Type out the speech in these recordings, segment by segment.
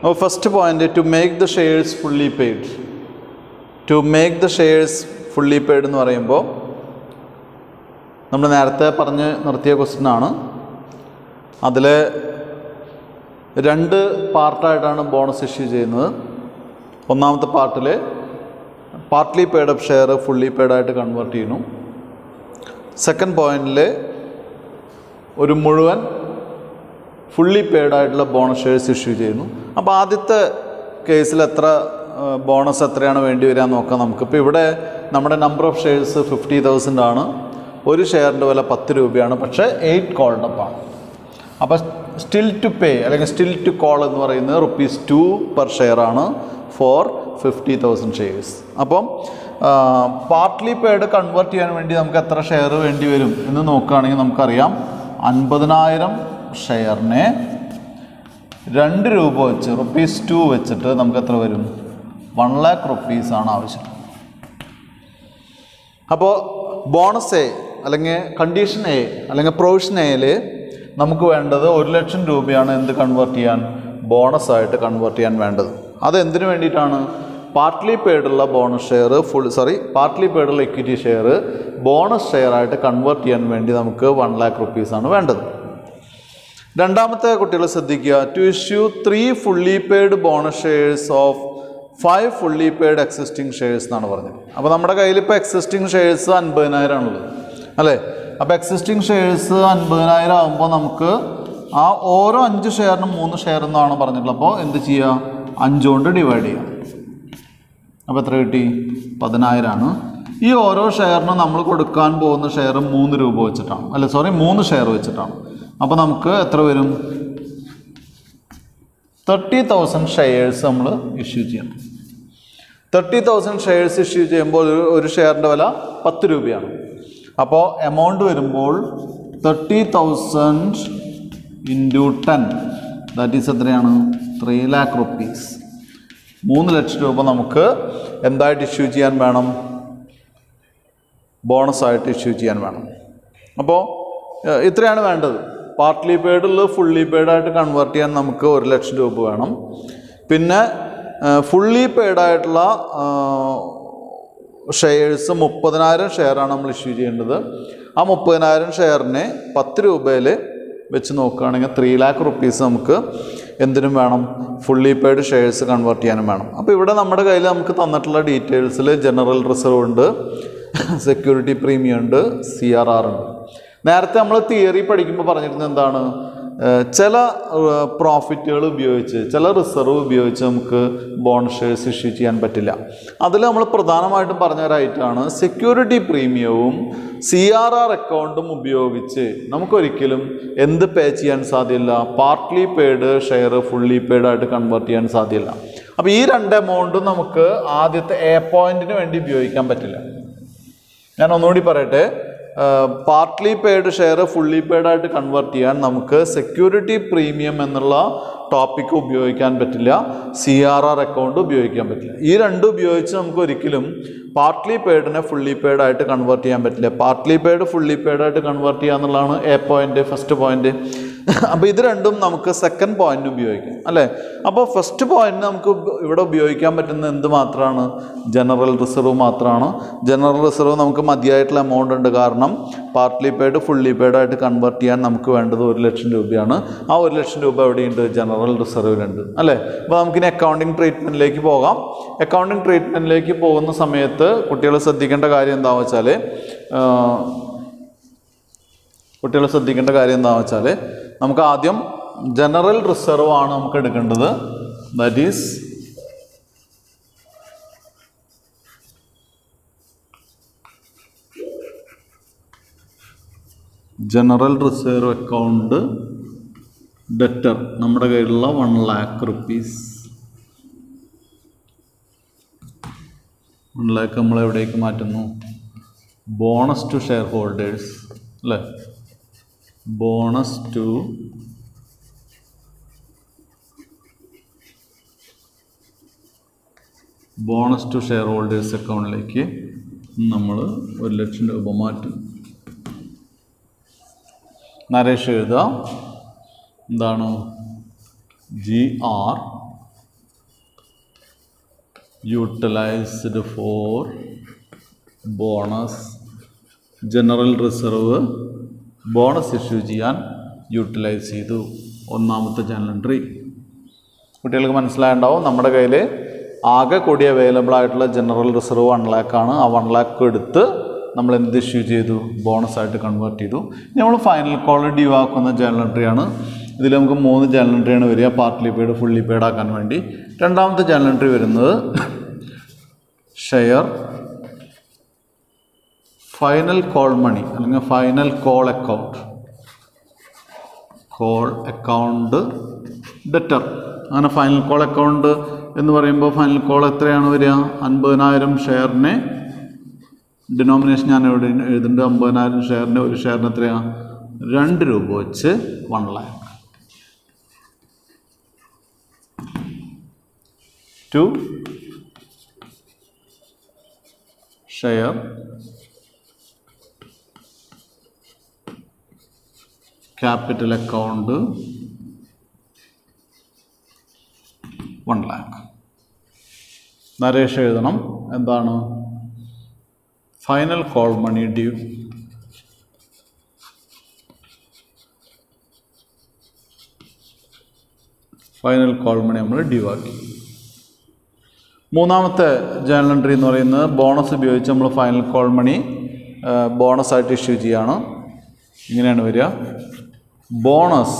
അപ്പോൾ first point to make the shares fully paid to make the shares fully paid എന്ന് പറയുമ്പോൾ നമ്മൾ നേരത്തെ പറഞ്ഞ് നിർത്തിയ ക്വസ്റ്റ്യൻ ആണ്. അതിൽ രണ്ട് പാർട്ടായിട്ടാണ് ബോണസ് ഇഷ്യൂ ചെയ്യുന്നത്. ഒന്നാമത്തെ പാർട്ടിൽ partly paid up share fully paid ആയിട്ട് കൺവേർട്ട് ചെയ്യുന്നു. സെക്കൻഡ് പോയിന്റിൽ ഒരു മുഴുവൻ ഫുള്ളി പെയ്ഡ് ആയിട്ടുള്ള ബോണസ് ഷെയർസ് ഇഷ്യൂ ചെയ്യുന്നു. അപ്പോൾ ആദ്യത്തെ കേസിൽ എത്ര ബോണസ് എത്രയാണ് വേണ്ടി വരിക നോക്കാം നമുക്ക്. ഇപ്പോൾ ഇവിടെ നമ്മുടെ number of shares fifty thousand ആണ്. ഒരു ഷെയറിന്റെ വില പത്ത് രൂപയാണ്. പക്ഷേ എയ്റ്റ് കോൾഡ് അപ്പാണ് അപ്പോൾ സ്റ്റിൽ ടു പേ അല്ലെങ്കിൽ സ്റ്റിൽ ടു കോൾ എന്ന് പറയുന്നത് റുപ്പീസ് ടു പെർ ഷെയർ ആണ് ഫോർ ഫിഫ്റ്റി തൗസൻഡ് ഷെയർസ് അപ്പം പാർട്ട്ലി പേഡ് കൺവേർട്ട് ചെയ്യാൻ വേണ്ടി നമുക്ക് എത്ര ഷെയർ വേണ്ടി വരും എന്ന് നോക്കുകയാണെങ്കിൽ നമുക്കറിയാം അൻപതിനായിരം ഷെയറിനെ രണ്ട് രൂപ വെച്ച് റുപ്പീസ് ടു വെച്ചിട്ട് നമുക്ക് എത്ര വരും? വൺ ലാക്ക് റുപ്പീസ് ആണ് ആവശ്യം. അപ്പോൾ ബോണസ് എ അല്ലെങ്കിൽ കണ്ടീഷൻ എ അല്ലെങ്കിൽ പ്രൊവിഷൻ എയിൽ നമുക്ക് വേണ്ടത് ഒരു ലക്ഷം രൂപയാണ് എന്ത് കൺവേർട്ട് ചെയ്യാൻ? ബോണസ് ആയിട്ട് കൺവേർട്ട് ചെയ്യാൻ വേണ്ടത്. അത് എന്തിനു വേണ്ടിയിട്ടാണ്? Partly പെയ്ഡുള്ള bonus share full sorry partly പെയ്ഡുള്ള equity share bonus share ആയിട്ട് കൺവേർട്ട് ചെയ്യാൻ വേണ്ടി നമുക്ക് വൺ ലാക്ക് റുപ്പീസാണ് വേണ്ടത്. രണ്ടാമത്തെ കുട്ടികൾ ശ്രദ്ധിക്കുക. To issue three fully paid bonus shares of five fully paid existing shares എന്നാണ് പറഞ്ഞത്. അപ്പോൾ നമ്മുടെ കയ്യിൽ ഇപ്പോൾ എക്സിസ്റ്റിംഗ് ഷെയർസ് അൻപതിനായിരം ആണുള്ളത്. അല്ലേ? അപ്പോൾ എക്സിസ്റ്റിംഗ് ഷെയർസ് അൻപതിനായിരം ആകുമ്പോൾ നമുക്ക് ആ ഓരോ അഞ്ച് ഷെയറിനും മൂന്ന് ഷെയർ എന്നാണ് പറഞ്ഞിട്ടുള്ളത്. അപ്പോൾ എന്ത് ചെയ്യുക അഞ്ചുകൊണ്ട് ഡിവൈഡ് ചെയ്യുക അപ്പോൾ എത്ര കിട്ടി? പതിനായിരമാണ് ഈ ഓരോ ഷെയറിനും നമ്മൾ കൊടുക്കാൻ പോകുന്ന ഷെയർ മൂന്ന് രൂപ വെച്ചിട്ടാണ്. അല്ല സോറി മൂന്ന് ഷെയർ വെച്ചിട്ടാണ്. അപ്പോൾ നമുക്ക് എത്ര വരും? തേർട്ടി തൗസൻഡ് ഷെയർസ് നമ്മൾ ഇഷ്യൂ ചെയ്യണം തേർട്ടി തൗസൻഡ് ഷെയർസ് ഇഷ്യൂ ചെയ്യുമ്പോൾ ഒരു ഷെയറിന്റെ വില പത്ത് രൂപയാണ്. അപ്പോൾ എമൗണ്ട് വരുമ്പോൾ thirty thousand into ten that is എത്രയാണ്? ത്രീ ലാക്ക് റുപ്പീസ് മൂന്ന് ലക്ഷം രൂപ നമുക്ക് എന്തായിട്ട് ഇഷ്യൂ ചെയ്യാൻ വേണം? ബോണസായിട്ട് ഇഷ്യൂ ചെയ്യാൻ വേണം. അപ്പോൾ ഇത്രയാണ് വേണ്ടത്. പാർട്ട്ലി പെയ്ഡുള്ള ഫുള്ളി പെയ്ഡായിട്ട് കൺവേർട്ട് ചെയ്യാൻ നമുക്ക് ഒരു ലക്ഷം രൂപ വേണം. പിന്നെ ഫുള്ളി പെയ്ഡായിട്ടുള്ള ഷെയർസ് മുപ്പതിനായിരം ഷെയറാണ് നമ്മൾ ഇഷ്യൂ ചെയ്യേണ്ടത്. ആ മുപ്പതിനായിരം ഷെയറിനെ പത്ത് രൂപയിൽ വെച്ച് നോക്കുകയാണെങ്കിൽ ത്രീ ലാക്ക് റുപ്പീസ് നമുക്ക് എന്തിനും വേണം? ഫുള്ളി പെയ്ഡ് ഷെയർസ് കൺവേർട്ട് ചെയ്യാനും വേണം. അപ്പോൾ ഇവിടെ നമ്മുടെ കയ്യിൽ നമുക്ക് തന്നിട്ടുള്ള ഡീറ്റെയിൽസിൽ ജനറൽ റിസർവ് ഉണ്ട് സെക്യൂരിറ്റി പ്രീമിയം ഉണ്ട് സി ആർ ആർ ഉണ്ട്. നേരത്തെ നമ്മൾ തിയറി പഠിക്കുമ്പോൾ പറഞ്ഞിരുന്നത് എന്താണ്? ചില പ്രോഫിറ്റുകൾ ഉപയോഗിച്ച് ചില റിസർവ് ഉപയോഗിച്ച് നമുക്ക് ബോണ്ട് ഷെയർസ് ഇഷ്യൂ ചെയ്യാൻ പറ്റില്ല. അതിൽ നമ്മൾ പ്രധാനമായിട്ടും പറഞ്ഞ ഒരായിട്ടാണ് സെക്യൂരിറ്റി പ്രീമിയവും സി ആർ ആർ അക്കൗണ്ടും ഉപയോഗിച്ച് നമുക്കൊരിക്കലും എന്ത് പേ ചെയ്യാൻ സാധ്യല്ല? Partly paid share fully paid ആയിട്ട് കൺവേർട്ട് ചെയ്യാൻ സാധ്യല്ല. അപ്പോൾ ഈ രണ്ട് എമൗണ്ടും നമുക്ക് ആദ്യത്തെ എ പോയിന്റിന് വേണ്ടി ഉപയോഗിക്കാൻ പറ്റില്ല. ഞാൻ ഒന്നുകൂടി പറയട്ടെ. Partly paid share fully paid ആയിട്ട് കൺവേർട്ട് ചെയ്യാൻ നമുക്ക് സെക്യൂരിറ്റി പ്രീമിയം എന്നുള്ള ടോപ്പിക്ക് ഉപയോഗിക്കാൻ പറ്റില്ല. സി ആർ ആർ അക്കൗണ്ട് ഉപയോഗിക്കാൻ പറ്റില്ല. ഈ രണ്ട് ഉപയോഗിച്ച് നമുക്ക് ഒരിക്കലും പാർട്ട്ലി പെയ്ഡിനെ ഫുള്ളി പെയ്ഡ് ആയിട്ട് കൺവേർട്ട് ചെയ്യാൻ പറ്റില്ല. പാർട്ട്ലി പെയ്ഡ് ഫുള്ളി പെയ്ഡ് ആയിട്ട് കൺവേർട്ട് ചെയ്യുക എന്നുള്ളതാണ് എ പോയിന്റ് ഫസ്റ്റ് പോയിന്റ് അപ്പോൾ ഇത് രണ്ടും നമുക്ക് സെക്കൻഡ് പോയിന്റ് ഉപയോഗിക്കാം അല്ലേ? അപ്പോൾ ഫസ്റ്റ് പോയിന്റ് നമുക്ക് ഇവിടെ ഉപയോഗിക്കാൻ പറ്റുന്ന എന്ത് മാത്രമാണ് ജനറൽ റിസർവ് മാത്രമാണ് ജനറൽ റിസർവ് നമുക്ക് മതിയായിട്ടുള്ള എമൗണ്ട് ഉണ്ട്. കാരണം പാർട്ട്ലി പെയ്ഡ് ഫുള്ളി പെയ്ഡ് ആയിട്ട് കൺവേർട്ട് ചെയ്യാൻ നമുക്ക് വേണ്ടത് ഒരു ലക്ഷം രൂപയാണ്. ആ ഒരു ലക്ഷം രൂപ എവിടെയുണ്ട്? ജനറൽ റിസർവിലുണ്ട് അല്ലേ? അപ്പോൾ നമുക്കിനി അക്കൗണ്ടിങ് ട്രീറ്റ്മെന്റിലേക്ക് പോകാം. അക്കൗണ്ടിങ് ട്രീറ്റ്മെന്റിലേക്ക് പോകുന്ന സമയത്ത് കുട്ടികൾ ശ്രദ്ധിക്കേണ്ട കാര്യം എന്താണെന്ന് വെച്ചാൽ കുട്ടികൾ ശ്രദ്ധിക്കേണ്ട കാര്യം എന്താണെന്ന് വെച്ചാൽ നമുക്ക് ആദ്യം ജനറൽ റിസർവ് ആണ് നമുക്ക് എടുക്കേണ്ടത്. That is general reserve account debtor നമ്മുടെ കയ്യിലുള്ള one lakh rupees one lakh നമ്മൾ എവിടേക്ക് മാറ്റുന്നു? ബോണസ് ടു ഷെയർ ഹോൾഡേഴ്സ് അല്ലേ? Bonus to bonus to share holders അക്കൗണ്ടിലേക്ക് നമ്മൾ ഒരു ലക്ഷം രൂപ മാറ്റും. നരേഷ് എഴുത എന്താണ്? G R utilised for bonus general reserve bonus issue ചെയ്യാൻ യൂട്ടിലൈസ് ചെയ്തു ഒന്നാമത്തെ ജേണൽ എൻട്രി. കുട്ടികൾക്ക് മനസ്സിലായിട്ടുണ്ടാവും നമ്മുടെ കയ്യിൽ ആകെ കൂടി അവൈലബിൾ ആയിട്ടുള്ള ജനറൽ റിസർവ് വൺ ലാക്കാണ് ആ വൺ ലാക്ക് എടുത്ത് നമ്മൾ എന്ത് ഇഷ്യൂ ചെയ്തു? ബോണസ് ആയിട്ട് കൺവേർട്ട് ചെയ്തു. നമ്മൾ ഫൈനൽ കോൾ ഡ്യൂ ആക്കുന്ന ജനറൽ എൻട്രിയാണ് ഇതിൽ നമുക്ക് മൂന്ന് ജനറൽ എൻട്രിയാണ് വരിക. പാർട്ട്ലി പെയ്ഡ് ഫുള്ളി പെയ്ഡ് ആക്കാൻ വേണ്ടി. രണ്ടാമത്തെ ജനറൽ എൻട്രി വരുന്നത് ഷെയർ ഫൈനൽ കോൾ മണി അല്ലെങ്കിൽ final call account call account debtor അങ്ങനെ ഫൈനൽ കോൾ അക്കൗണ്ട് എന്ന് പറയുമ്പോൾ ഫൈനൽ കോൾ എത്രയാണ് വരിക? അൻപതിനായിരം ഷെയറിനെ ഡിനോമിനേഷൻ ഞാൻ എവിടെ എഴുതുന്നുണ്ട് അമ്പതിനായിരം ഷെയറിന്റെ ഒരു ഷെയറിന് എത്രയാണ് രണ്ട് രൂപ വെച്ച് one lakh to share capital account one lakh narration എഴുതണം. എന്താണ്? Final call money due final call money നമ്മൾ ഡ്യൂ ആക്കി. മൂന്നാമത്തെ ജേണൽ എൻട്രി എന്ന് പറയുന്നത് ബോണസ് ഉപയോഗിച്ച് നമ്മൾ ഫൈനൽ കോൾ മണി ബോണസ് ആയിട്ട് ഇഷ്യൂ ചെയ്യുകയാണ് ഇങ്ങനെയാണ് വരിക. Bonus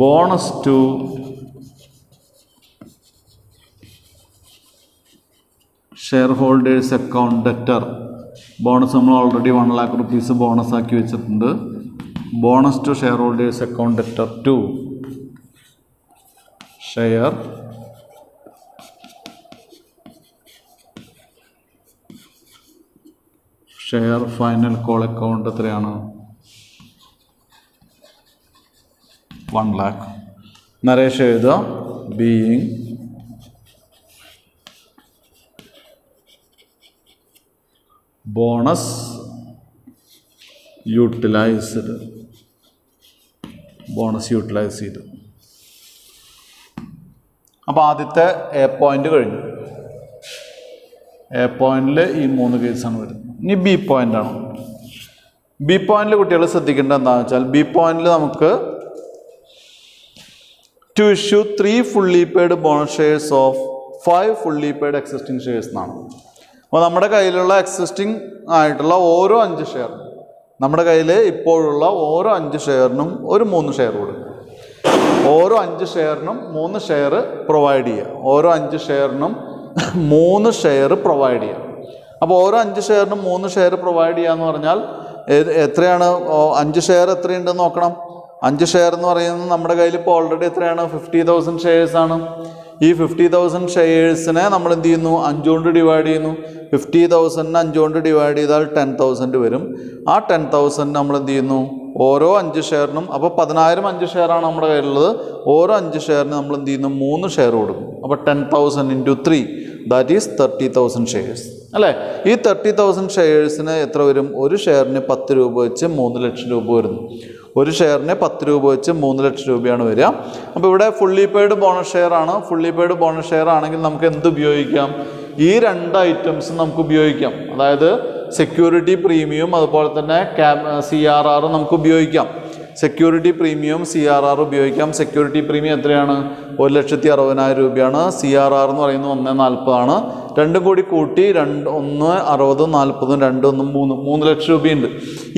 bonus to share holders account debtor bonus നമ്മൾ already one lakh rupees bonus ആക്കി വെച്ചിട്ടുണ്ട്. Bonus to share holders account debtor to share share final call account എത്രയാണ്? വൺ ലാക്ക് നരേഷ് എഴുതുക being bonus utilised bonus utilise ചെയ്തു അപ്പോൾ ആദ്യത്തെ A point കഴിഞ്ഞു. A പോയിന്റിൽ ഈ മൂന്ന് കേസാണ് വരുന്നത്. ഇനി ബി പോയിന്റ് ആണ്. ബി പോയിന്റിൽ കുട്ടികൾ ശ്രദ്ധിക്കേണ്ടത് എന്താണെന്ന് വെച്ചാൽ ബി പോയിന്റിൽ നമുക്ക് to issue three fully paid bonus shares of five fully paid existing shares എന്നാണ്. അപ്പോൾ നമ്മുടെ കയ്യിലുള്ള എക്സിസ്റ്റിംഗ് ആയിട്ടുള്ള ഓരോ അഞ്ച് ഷെയർ നമ്മുടെ കയ്യിൽ ഇപ്പോഴുള്ള ഓരോ അഞ്ച് ഷെയറിനും ഒരു മൂന്ന് ഷെയർ കൊടുക്കുക. ഓരോ അഞ്ച് ഷെയറിനും മൂന്ന് ഷെയർ പ്രൊവൈഡ് ചെയ്യുക. ഓരോ അഞ്ച് ഷെയറിനും മൂന്ന് ഷെയർ പ്രൊവൈഡ് ചെയ്യുക. അപ്പോൾ ഓരോ അഞ്ച് ഷെയറിനും മൂന്ന് ഷെയർ പ്രൊവൈഡ് ചെയ്യുക എന്ന് പറഞ്ഞാൽ എത്രയാണ് അഞ്ച് ഷെയർ എത്രയുണ്ടെന്ന് നോക്കണം. അഞ്ച് ഷെയർ എന്ന് പറയുന്നത് നമ്മുടെ കയ്യിൽ ഇപ്പോൾ ഓൾറെഡി എത്രയാണ്? ഫിഫ്റ്റി തൗസൻഡ് ഷെയർസ് ആണ്. ഈ ഫിഫ്റ്റി തൗസൻഡ് ഷെയർസിനെ നമ്മൾ എന്ത് ചെയ്യുന്നു? അഞ്ചുകൊണ്ട് ഡിവൈഡ് ചെയ്യുന്നു. ഫിഫ്റ്റി തൗസൻഡിന് അഞ്ചുകൊണ്ട് ഡിവൈഡ് ചെയ്താൽ ടെൻ തൗസൻഡ് വരും. ആ ടെൻ തൗസൻഡ് നമ്മൾ എന്ത് ചെയ്യുന്നു? ഓരോ അഞ്ച് ഷെയറിനും അപ്പോൾ പതിനായിരം അഞ്ച് ഷെയറാണ് നമ്മുടെ കയ്യിലുള്ളത്. ഓരോ അഞ്ച് ഷെയറിന് നമ്മൾ എന്ത് ചെയ്യുന്നു? മൂന്ന് ഷെയർ കൊടുക്കും. അപ്പോൾ ten thousand into three that is thirty thousand shares അല്ലേ? ഈ തേർട്ടി തൗസൻഡ് ഷെയർസിന് എത്ര വരും? ഒരു ഷെയറിന് പത്ത് രൂപ വെച്ച് മൂന്ന് ലക്ഷം രൂപ വരുന്നു. ഒരു ഷെയറിന് പത്ത് രൂപ വെച്ച് മൂന്ന് ലക്ഷം രൂപയാണ് വരിക. അപ്പോൾ ഇവിടെ ഫുള്ളി പെയ്ഡ് ബോണസ് ഷെയർ ആണ്. ഫുള്ളി പെയ്ഡ് ബോണസ് ഷെയർ ആണെങ്കിൽ നമുക്ക് എന്ത് ഉപയോഗിക്കാം? ഈ രണ്ട് ഐറ്റംസ് നമുക്ക് ഉപയോഗിക്കാം. അതായത് സെക്യൂരിറ്റി പ്രീമിയം അതുപോലെ തന്നെ ക്യാ സി ആർ നമുക്ക് ഉപയോഗിക്കാം. Security premium C R R ഉപയോഗിക്കാം. സെക്യൂരിറ്റി പ്രീമിയം എത്രയാണ്? ഒരു ലക്ഷത്തി അറുപതിനായിരം രൂപയാണ്. സി ആർ ആർ എന്ന് പറയുന്നത് ഒന്ന് നാൽപ്പതാണ് രണ്ടും കൂടി കൂട്ടി രണ്ട് ഒന്ന് അറുപതും നാൽപ്പതും രണ്ടൊന്നും മൂന്ന് മൂന്ന് ലക്ഷം രൂപയുണ്ട്.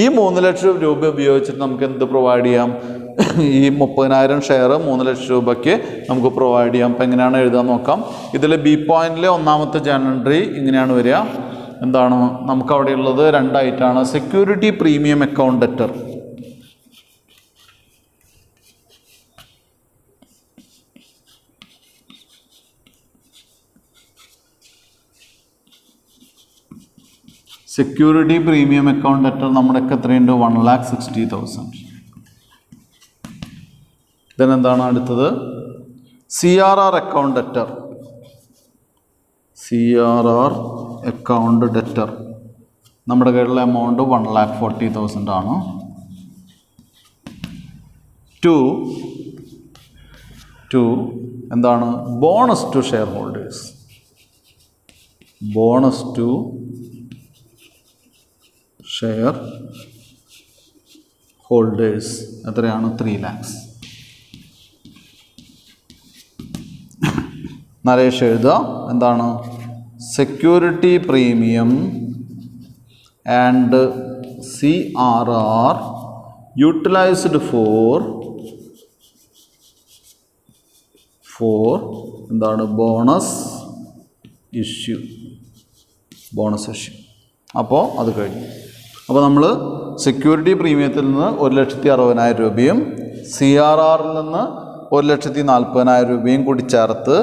ഈ മൂന്ന് ലക്ഷം രൂപ ഉപയോഗിച്ചിട്ട് നമുക്ക് എന്ത് പ്രൊവൈഡ് ചെയ്യാം? ഈ മുപ്പതിനായിരം ഷെയർ മൂന്ന് ലക്ഷം രൂപയ്ക്ക് നമുക്ക് പ്രൊവൈഡ് ചെയ്യാം. അപ്പം എങ്ങനെയാണ് എഴുതാൻ നോക്കാം. ഇതിൽ ബി പോയിന്റിലെ ഒന്നാമത്തെ ജനറൻട്രി ഇങ്ങനെയാണ് വരിക. എന്താണ്? നമുക്കവിടെയുള്ളത് രണ്ടായിട്ടാണ് security premium account debtor security premium account debtor നമ്മുടെയൊക്കെ എത്രയുണ്ട്? One lakh sixty thousand then എന്താണ് അടുത്തത്? C R R account debtor C R R account debtor നമ്മുടെ കയ്യിലുള്ള amount one lakh forty thousand ആണ്. ടു ടു എന്താണ്? Bonus to share holders bonus to share holders. എത്രയാണ് three lakhs Naresh എഴുതുക. എന്താണ്? Security premium and C R R utilised for for എന്താണ്? Bonus issue bonus issue അപ്പോൾ അത് കഴിഞ്ഞു. അപ്പോൾ നമ്മൾ സെക്യൂരിറ്റി പ്രീമിയത്തിൽ നിന്ന് ഒരു ലക്ഷത്തി അറുപതിനായിരം രൂപയും സി ആർ ആറിൽ നിന്ന് ഒരു ലക്ഷത്തി നാൽപ്പതിനായിരം രൂപയും കൂടി ചേർത്ത്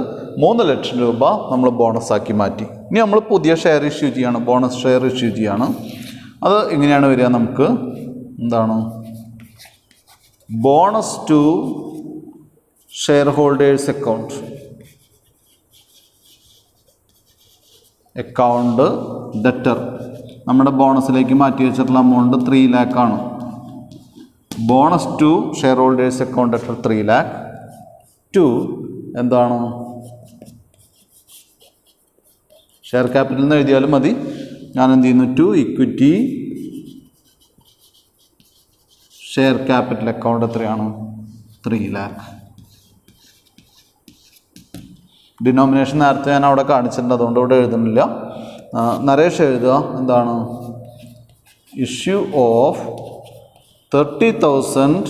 മൂന്ന് ലക്ഷം രൂപ നമ്മൾ ബോണസാക്കി മാറ്റി. ഇനി നമ്മൾ പുതിയ ഷെയർ ഇഷ്യൂ ചെയ്യാണ് ബോണസ് ഷെയർ ഇഷ്യൂ ചെയ്യാണ്. അത് എങ്ങനെയാണ് വരിക നമുക്ക്? എന്താണ്? Bonus to share holders account account debtor നമ്മുടെ ബോണസിലേക്ക് മാറ്റി വെച്ചിട്ടുള്ള amount three ലാക്കാണ് bonus to share holders account debtor three lakh to എന്താണ്? ഷെയർ ക്യാപിറ്റൽ എന്ന് എഴുതിയാലും മതി. ഞാൻ എന്ത് ചെയ്യുന്നു? To equity share capital account എത്രയാണ് ത്രീ ലാക്ക് ഡിനോമിനേഷൻ നേരത്തെ ഞാൻ അവിടെ കാണിച്ചിട്ടുണ്ട്. അതുകൊണ്ട് ഇവിടെ എഴുതുന്നില്ല. നരേഷ് എഴുതുക. എന്താണ്? Issue of thirty thousand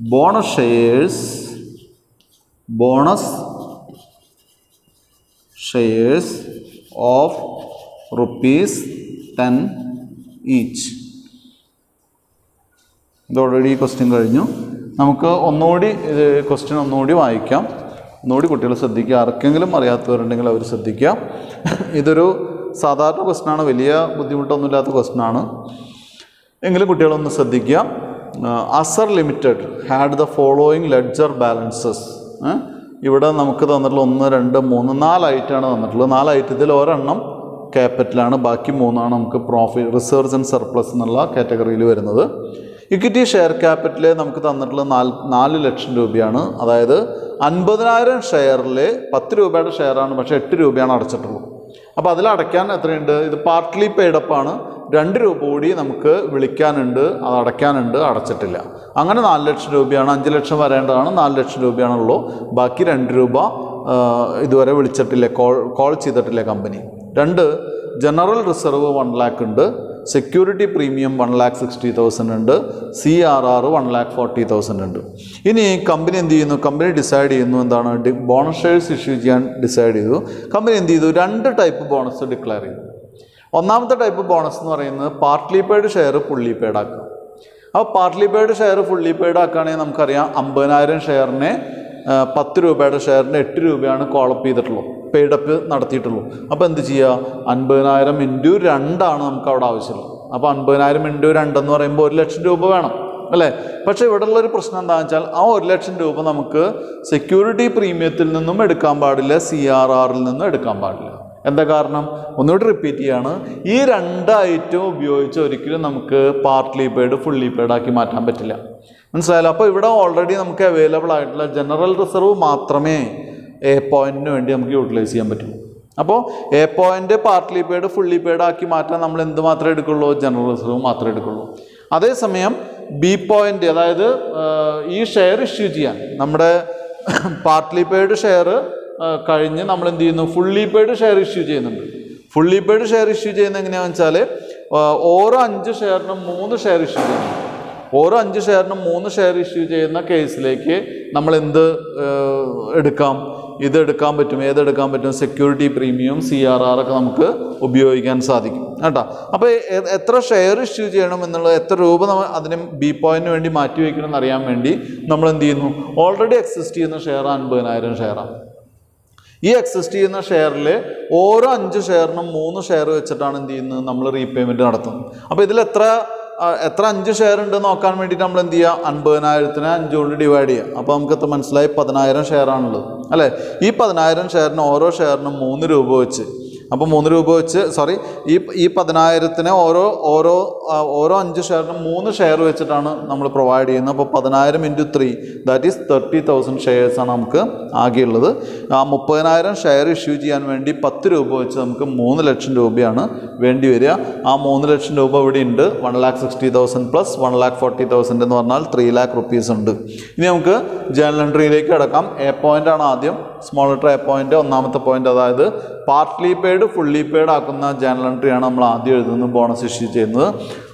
bonus shares bonus shares of rupees ten each ഇത് ഓൾറെഡി ക്വസ്റ്റ്യൻ കഴിഞ്ഞു. നമുക്ക് ഒന്നുകൂടി ക്വസ്റ്റ്യൻ ഒന്നുകൂടി വായിക്കാം. ഒന്നുകൂടി കുട്ടികൾ ശ്രദ്ധിക്കുക. ആർക്കെങ്കിലും അറിയാത്തവരുണ്ടെങ്കിൽ അവർ ശ്രദ്ധിക്കുക. ഇതൊരു സാധാരണ ക്വസ്റ്റനാണ് വലിയ ബുദ്ധിമുട്ടൊന്നുമില്ലാത്ത ക്വസ്റ്റനാണ് എങ്കിലും കുട്ടികളൊന്ന് ശ്രദ്ധിക്കുക. അസർ limited had the following ledger balances ഇവിടെ നമുക്ക് തന്നിട്ടുള്ള ഒന്ന് രണ്ട് മൂന്ന് നാല് ഐറ്റമാണ് തന്നിട്ടുള്ളത്. നാല് ഐറ്റത്തിൽ ഒരെണ്ണം ക്യാപിറ്റലാണ് ബാക്കി മൂന്നാണ് നമുക്ക് പ്രോഫിറ്റ് റിസർച്ച് ആൻഡ് സർപ്ലസ് എന്നുള്ള കാറ്റഗറിയിൽ വരുന്നത്. ഇക്വിറ്റി ഷെയർ ക്യാപിറ്റൽ നമുക്ക് തന്നിട്ടുള്ള നാല് നാല് ലക്ഷം രൂപയാണ്. അതായത് അൻപതിനായിരം ഷെയറിൽ പത്ത് രൂപയുടെ ഷെയറാണ് പക്ഷേ എട്ട് രൂപയാണ് അടച്ചിട്ടുള്ളൂ അപ്പോൾ അതിൽ അടയ്ക്കാൻ എത്രയുണ്ട്? ഇത് പാർട്ട്ലി പെയ്ഡപ്പാണ് രണ്ട് രൂപ കൂടി നമുക്ക് വിളിക്കാനുണ്ട്. അത് അടയ്ക്കാനുണ്ട് അടച്ചിട്ടില്ല. അങ്ങനെ നാല് ലക്ഷം രൂപയാണ് അഞ്ച് ലക്ഷം വരേണ്ടതാണ് നാല് ലക്ഷം രൂപയാണുള്ളൂ. ബാക്കി രണ്ട് രൂപ ഇതുവരെ വിളിച്ചിട്ടില്ല കോൾ കോൾ ചെയ്തിട്ടില്ല കമ്പനി. രണ്ട് ജനറൽ റിസർവ് വൺ ലാക്ക് ഉണ്ട്. Security premium one lakh sixty thousand ഉണ്ട്. C R R one lakh forty thousand ഉണ്ട്. ഇനി കമ്പനി എന്ത് ചെയ്യുന്നു? കമ്പനി ഡിസൈഡ് ചെയ്യുന്നു. എന്താണ്? ബോണസ് ഇഷ്യൂ ചെയ്യാൻ ഡിസൈഡ് ചെയ്തു. കമ്പനി എന്ത് ചെയ്തു? രണ്ട് ടൈപ്പ് ബോണസ് ഡിക്ലെയർ ചെയ്തു. ഒന്നാമത്തെ ടൈപ്പ് ബോണസ് എന്ന് പറയുന്നത് partly paid share fully paid ആക്കുക. അപ്പോൾ partly paid share fully paid ആക്കുകയാണെങ്കിൽ നമുക്കറിയാം അമ്പതിനായിരം ഷെയറിനെ പത്ത് രൂപയുടെ ഷെയറിന് എട്ട് രൂപയാണ് കോളപ്പ് ചെയ്തിട്ടുള്ളൂ പെയ്ഡപ്പ് നടത്തിയിട്ടുള്ളൂ അപ്പോൾ എന്ത് ചെയ്യുക അൻപതിനായിരം ഇന്റു രണ്ടാണ് നമുക്ക് അവിടെ ആവശ്യമുള്ളത്. അപ്പോൾ അൻപതിനായിരം ഇന്റു രണ്ടെന്ന് പറയുമ്പോൾ ഒരു ലക്ഷം രൂപ വേണം അല്ലേ? പക്ഷേ ഇവിടെ ഉള്ളൊരു പ്രശ്നം എന്താണെന്ന് വെച്ചാൽ ആ ഒരു ലക്ഷം രൂപ നമുക്ക് സെക്യൂരിറ്റി പ്രീമിയത്തിൽ നിന്നും എടുക്കാൻ പാടില്ല സി ആർ ആറിൽ നിന്നും എടുക്കാൻ പാടില്ല. എന്താ കാരണം? ഒന്നുകൂടി റിപ്പീറ്റ് ചെയ്യാണ്. ഈ രണ്ട് ഐറ്റം ഉപയോഗിച്ച് ഒരിക്കലും നമുക്ക് പാർട്ട്ലി പെയ്ഡ് ഫുള്ളി പെയ്ഡ് ആക്കി മാറ്റാൻ പറ്റില്ല. മനസ്സിലായല്ലോ? അപ്പോൾ ഇവിടെ ഓൾറെഡി നമുക്ക് അവൈലബിൾ ആയിട്ടുള്ള ജനറൽ റിസർവ് മാത്രമേ എ പോയിന്റിന് വേണ്ടി നമുക്ക് യൂട്ടിലൈസ് ചെയ്യാൻ പറ്റൂ. അപ്പോൾ A point partly paid fully paid ആക്കി മാറ്റാൻ നമ്മൾ എന്ത് മാത്രമേ എടുക്കുള്ളൂ? ജനറൽ റിസർവ് മാത്രമേ എടുക്കുള്ളൂ. അതേസമയം ബി പോയിന്റ് അതായത് ഈ ഷെയർ ഇഷ്യൂ ചെയ്യാൻ. നമ്മുടെ പാർട്ട്ലി പെയ്ഡ് ഷെയർ കഴിഞ്ഞ് നമ്മൾ എന്ത് ചെയ്യുന്നു? ഫുള്ളി പെയ്ഡ് ഷെയർ ഇഷ്യൂ ചെയ്യുന്നുണ്ട്. ഫുള്ളി പെയ്ഡ് ഷെയർ ഇഷ്യൂ ചെയ്യുന്നത് എങ്ങനെയാണെന്ന് വെച്ചാൽ ഓരോ അഞ്ച് ഷെയറിനും മൂന്ന് ഷെയർ ഇഷ്യൂ ചെയ്യുന്നു ഓരോ അഞ്ച് ഷെയറിനും മൂന്ന് ഷെയർ ഇഷ്യൂ ചെയ്യുന്ന കേസിലേക്ക് നമ്മൾ എന്ത് എടുക്കാം? ഇത് എടുക്കാൻ പറ്റും ഏതെടുക്കാൻ പറ്റും? Security premium C R R ഒക്കെ നമുക്ക് ഉപയോഗിക്കാൻ സാധിക്കും കേട്ടോ? അപ്പോൾ എത്ര ഷെയർ ഇഷ്യൂ ചെയ്യണം എന്നുള്ളത് എത്ര രൂപ നമ്മൾ അതിന് ബി പോയിന്റിന് വേണ്ടി മാറ്റി വയ്ക്കണം എന്നറിയാൻ വേണ്ടി നമ്മൾ എന്ത് ചെയ്യുന്നു? ഓൾറെഡി എക്സിസ്റ്റ് ചെയ്യുന്ന ഷെയർ അൻപതിനായിരം ഷെയറാണ് ഈ എക്സിസ്റ്റ് ചെയ്യുന്ന ഷെയറിൽ ഓരോ അഞ്ച് ഷെയറിനും മൂന്ന് ഷെയർ വെച്ചിട്ടാണ് എന്ത് ചെയ്യുന്നത്? നമ്മൾ റീപേയ്മെന്റ് നടത്തുന്നത്. അപ്പോൾ ഇതിൽ എത്ര എത്ര അഞ്ച് ഷെയർ ഉണ്ട് നോക്കാൻ വേണ്ടിയിട്ട് നമ്മൾ എന്ത് ചെയ്യുക അൻപതിനായിരത്തിന് അഞ്ച് കൊണ്ട് ഡിവൈഡ് ചെയ്യുക അപ്പോൾ നമുക്ക് എത്ര മനസ്സിലായി? പതിനായിരം ഷെയർ ആണുള്ളത്. അല്ലേ? ഈ പതിനായിരം ഷെയറിന് ഓരോ ഷെയറിനും മൂന്ന് രൂപ വെച്ച് അപ്പോൾ മൂന്ന് രൂപ വെച്ച് സോറി ഈ ഈ പതിനായിരത്തിന് ഓരോ ഓരോ ഓരോ അഞ്ച് ഷെയറിനും മൂന്ന് ഷെയർ വെച്ചിട്ടാണ് നമ്മൾ പ്രൊവൈഡ് ചെയ്യുന്നത്. അപ്പോൾ പതിനായിരം into three that is thirty thousand ഷെയർസാണ് നമുക്ക് ആകെയുള്ളത്. ആ മുപ്പതിനായിരം ഷെയർ ഇഷ്യൂ ചെയ്യാൻ വേണ്ടി പത്ത് രൂപ വെച്ച് നമുക്ക് മൂന്ന് ലക്ഷം രൂപയാണ് വേണ്ടി വരിക. ആ മൂന്ന് ലക്ഷം രൂപ ഇവിടെ ഉണ്ട്. One lakh sixty thousand plus one lakh forty thousand എന്ന് പറഞ്ഞാൽ ത്രീ ലാക്ക് റുപ്പീസ് ഉണ്ട്. ഇനി നമുക്ക് ജേണൽ എൻട്രിയിലേക്ക് കിടക്കാം. എ പോയിന്റ് ആണ് ആദ്യം. സ്മോൾ ലെറ്റർ പോയിന്റ് ഒന്നാമത്തെ പോയിന്റ് അതായത് പാർട്ട്ലി പെയ്ഡ് ഫുള്ളി പെയ്ഡ് ആക്കുന്ന ജേണൽ എൻട്രിയാണ് നമ്മൾ ആദ്യം എഴുതുന്നത് ബോണസ് ഇഷ്യൂ ചെയ്യുന്നത്.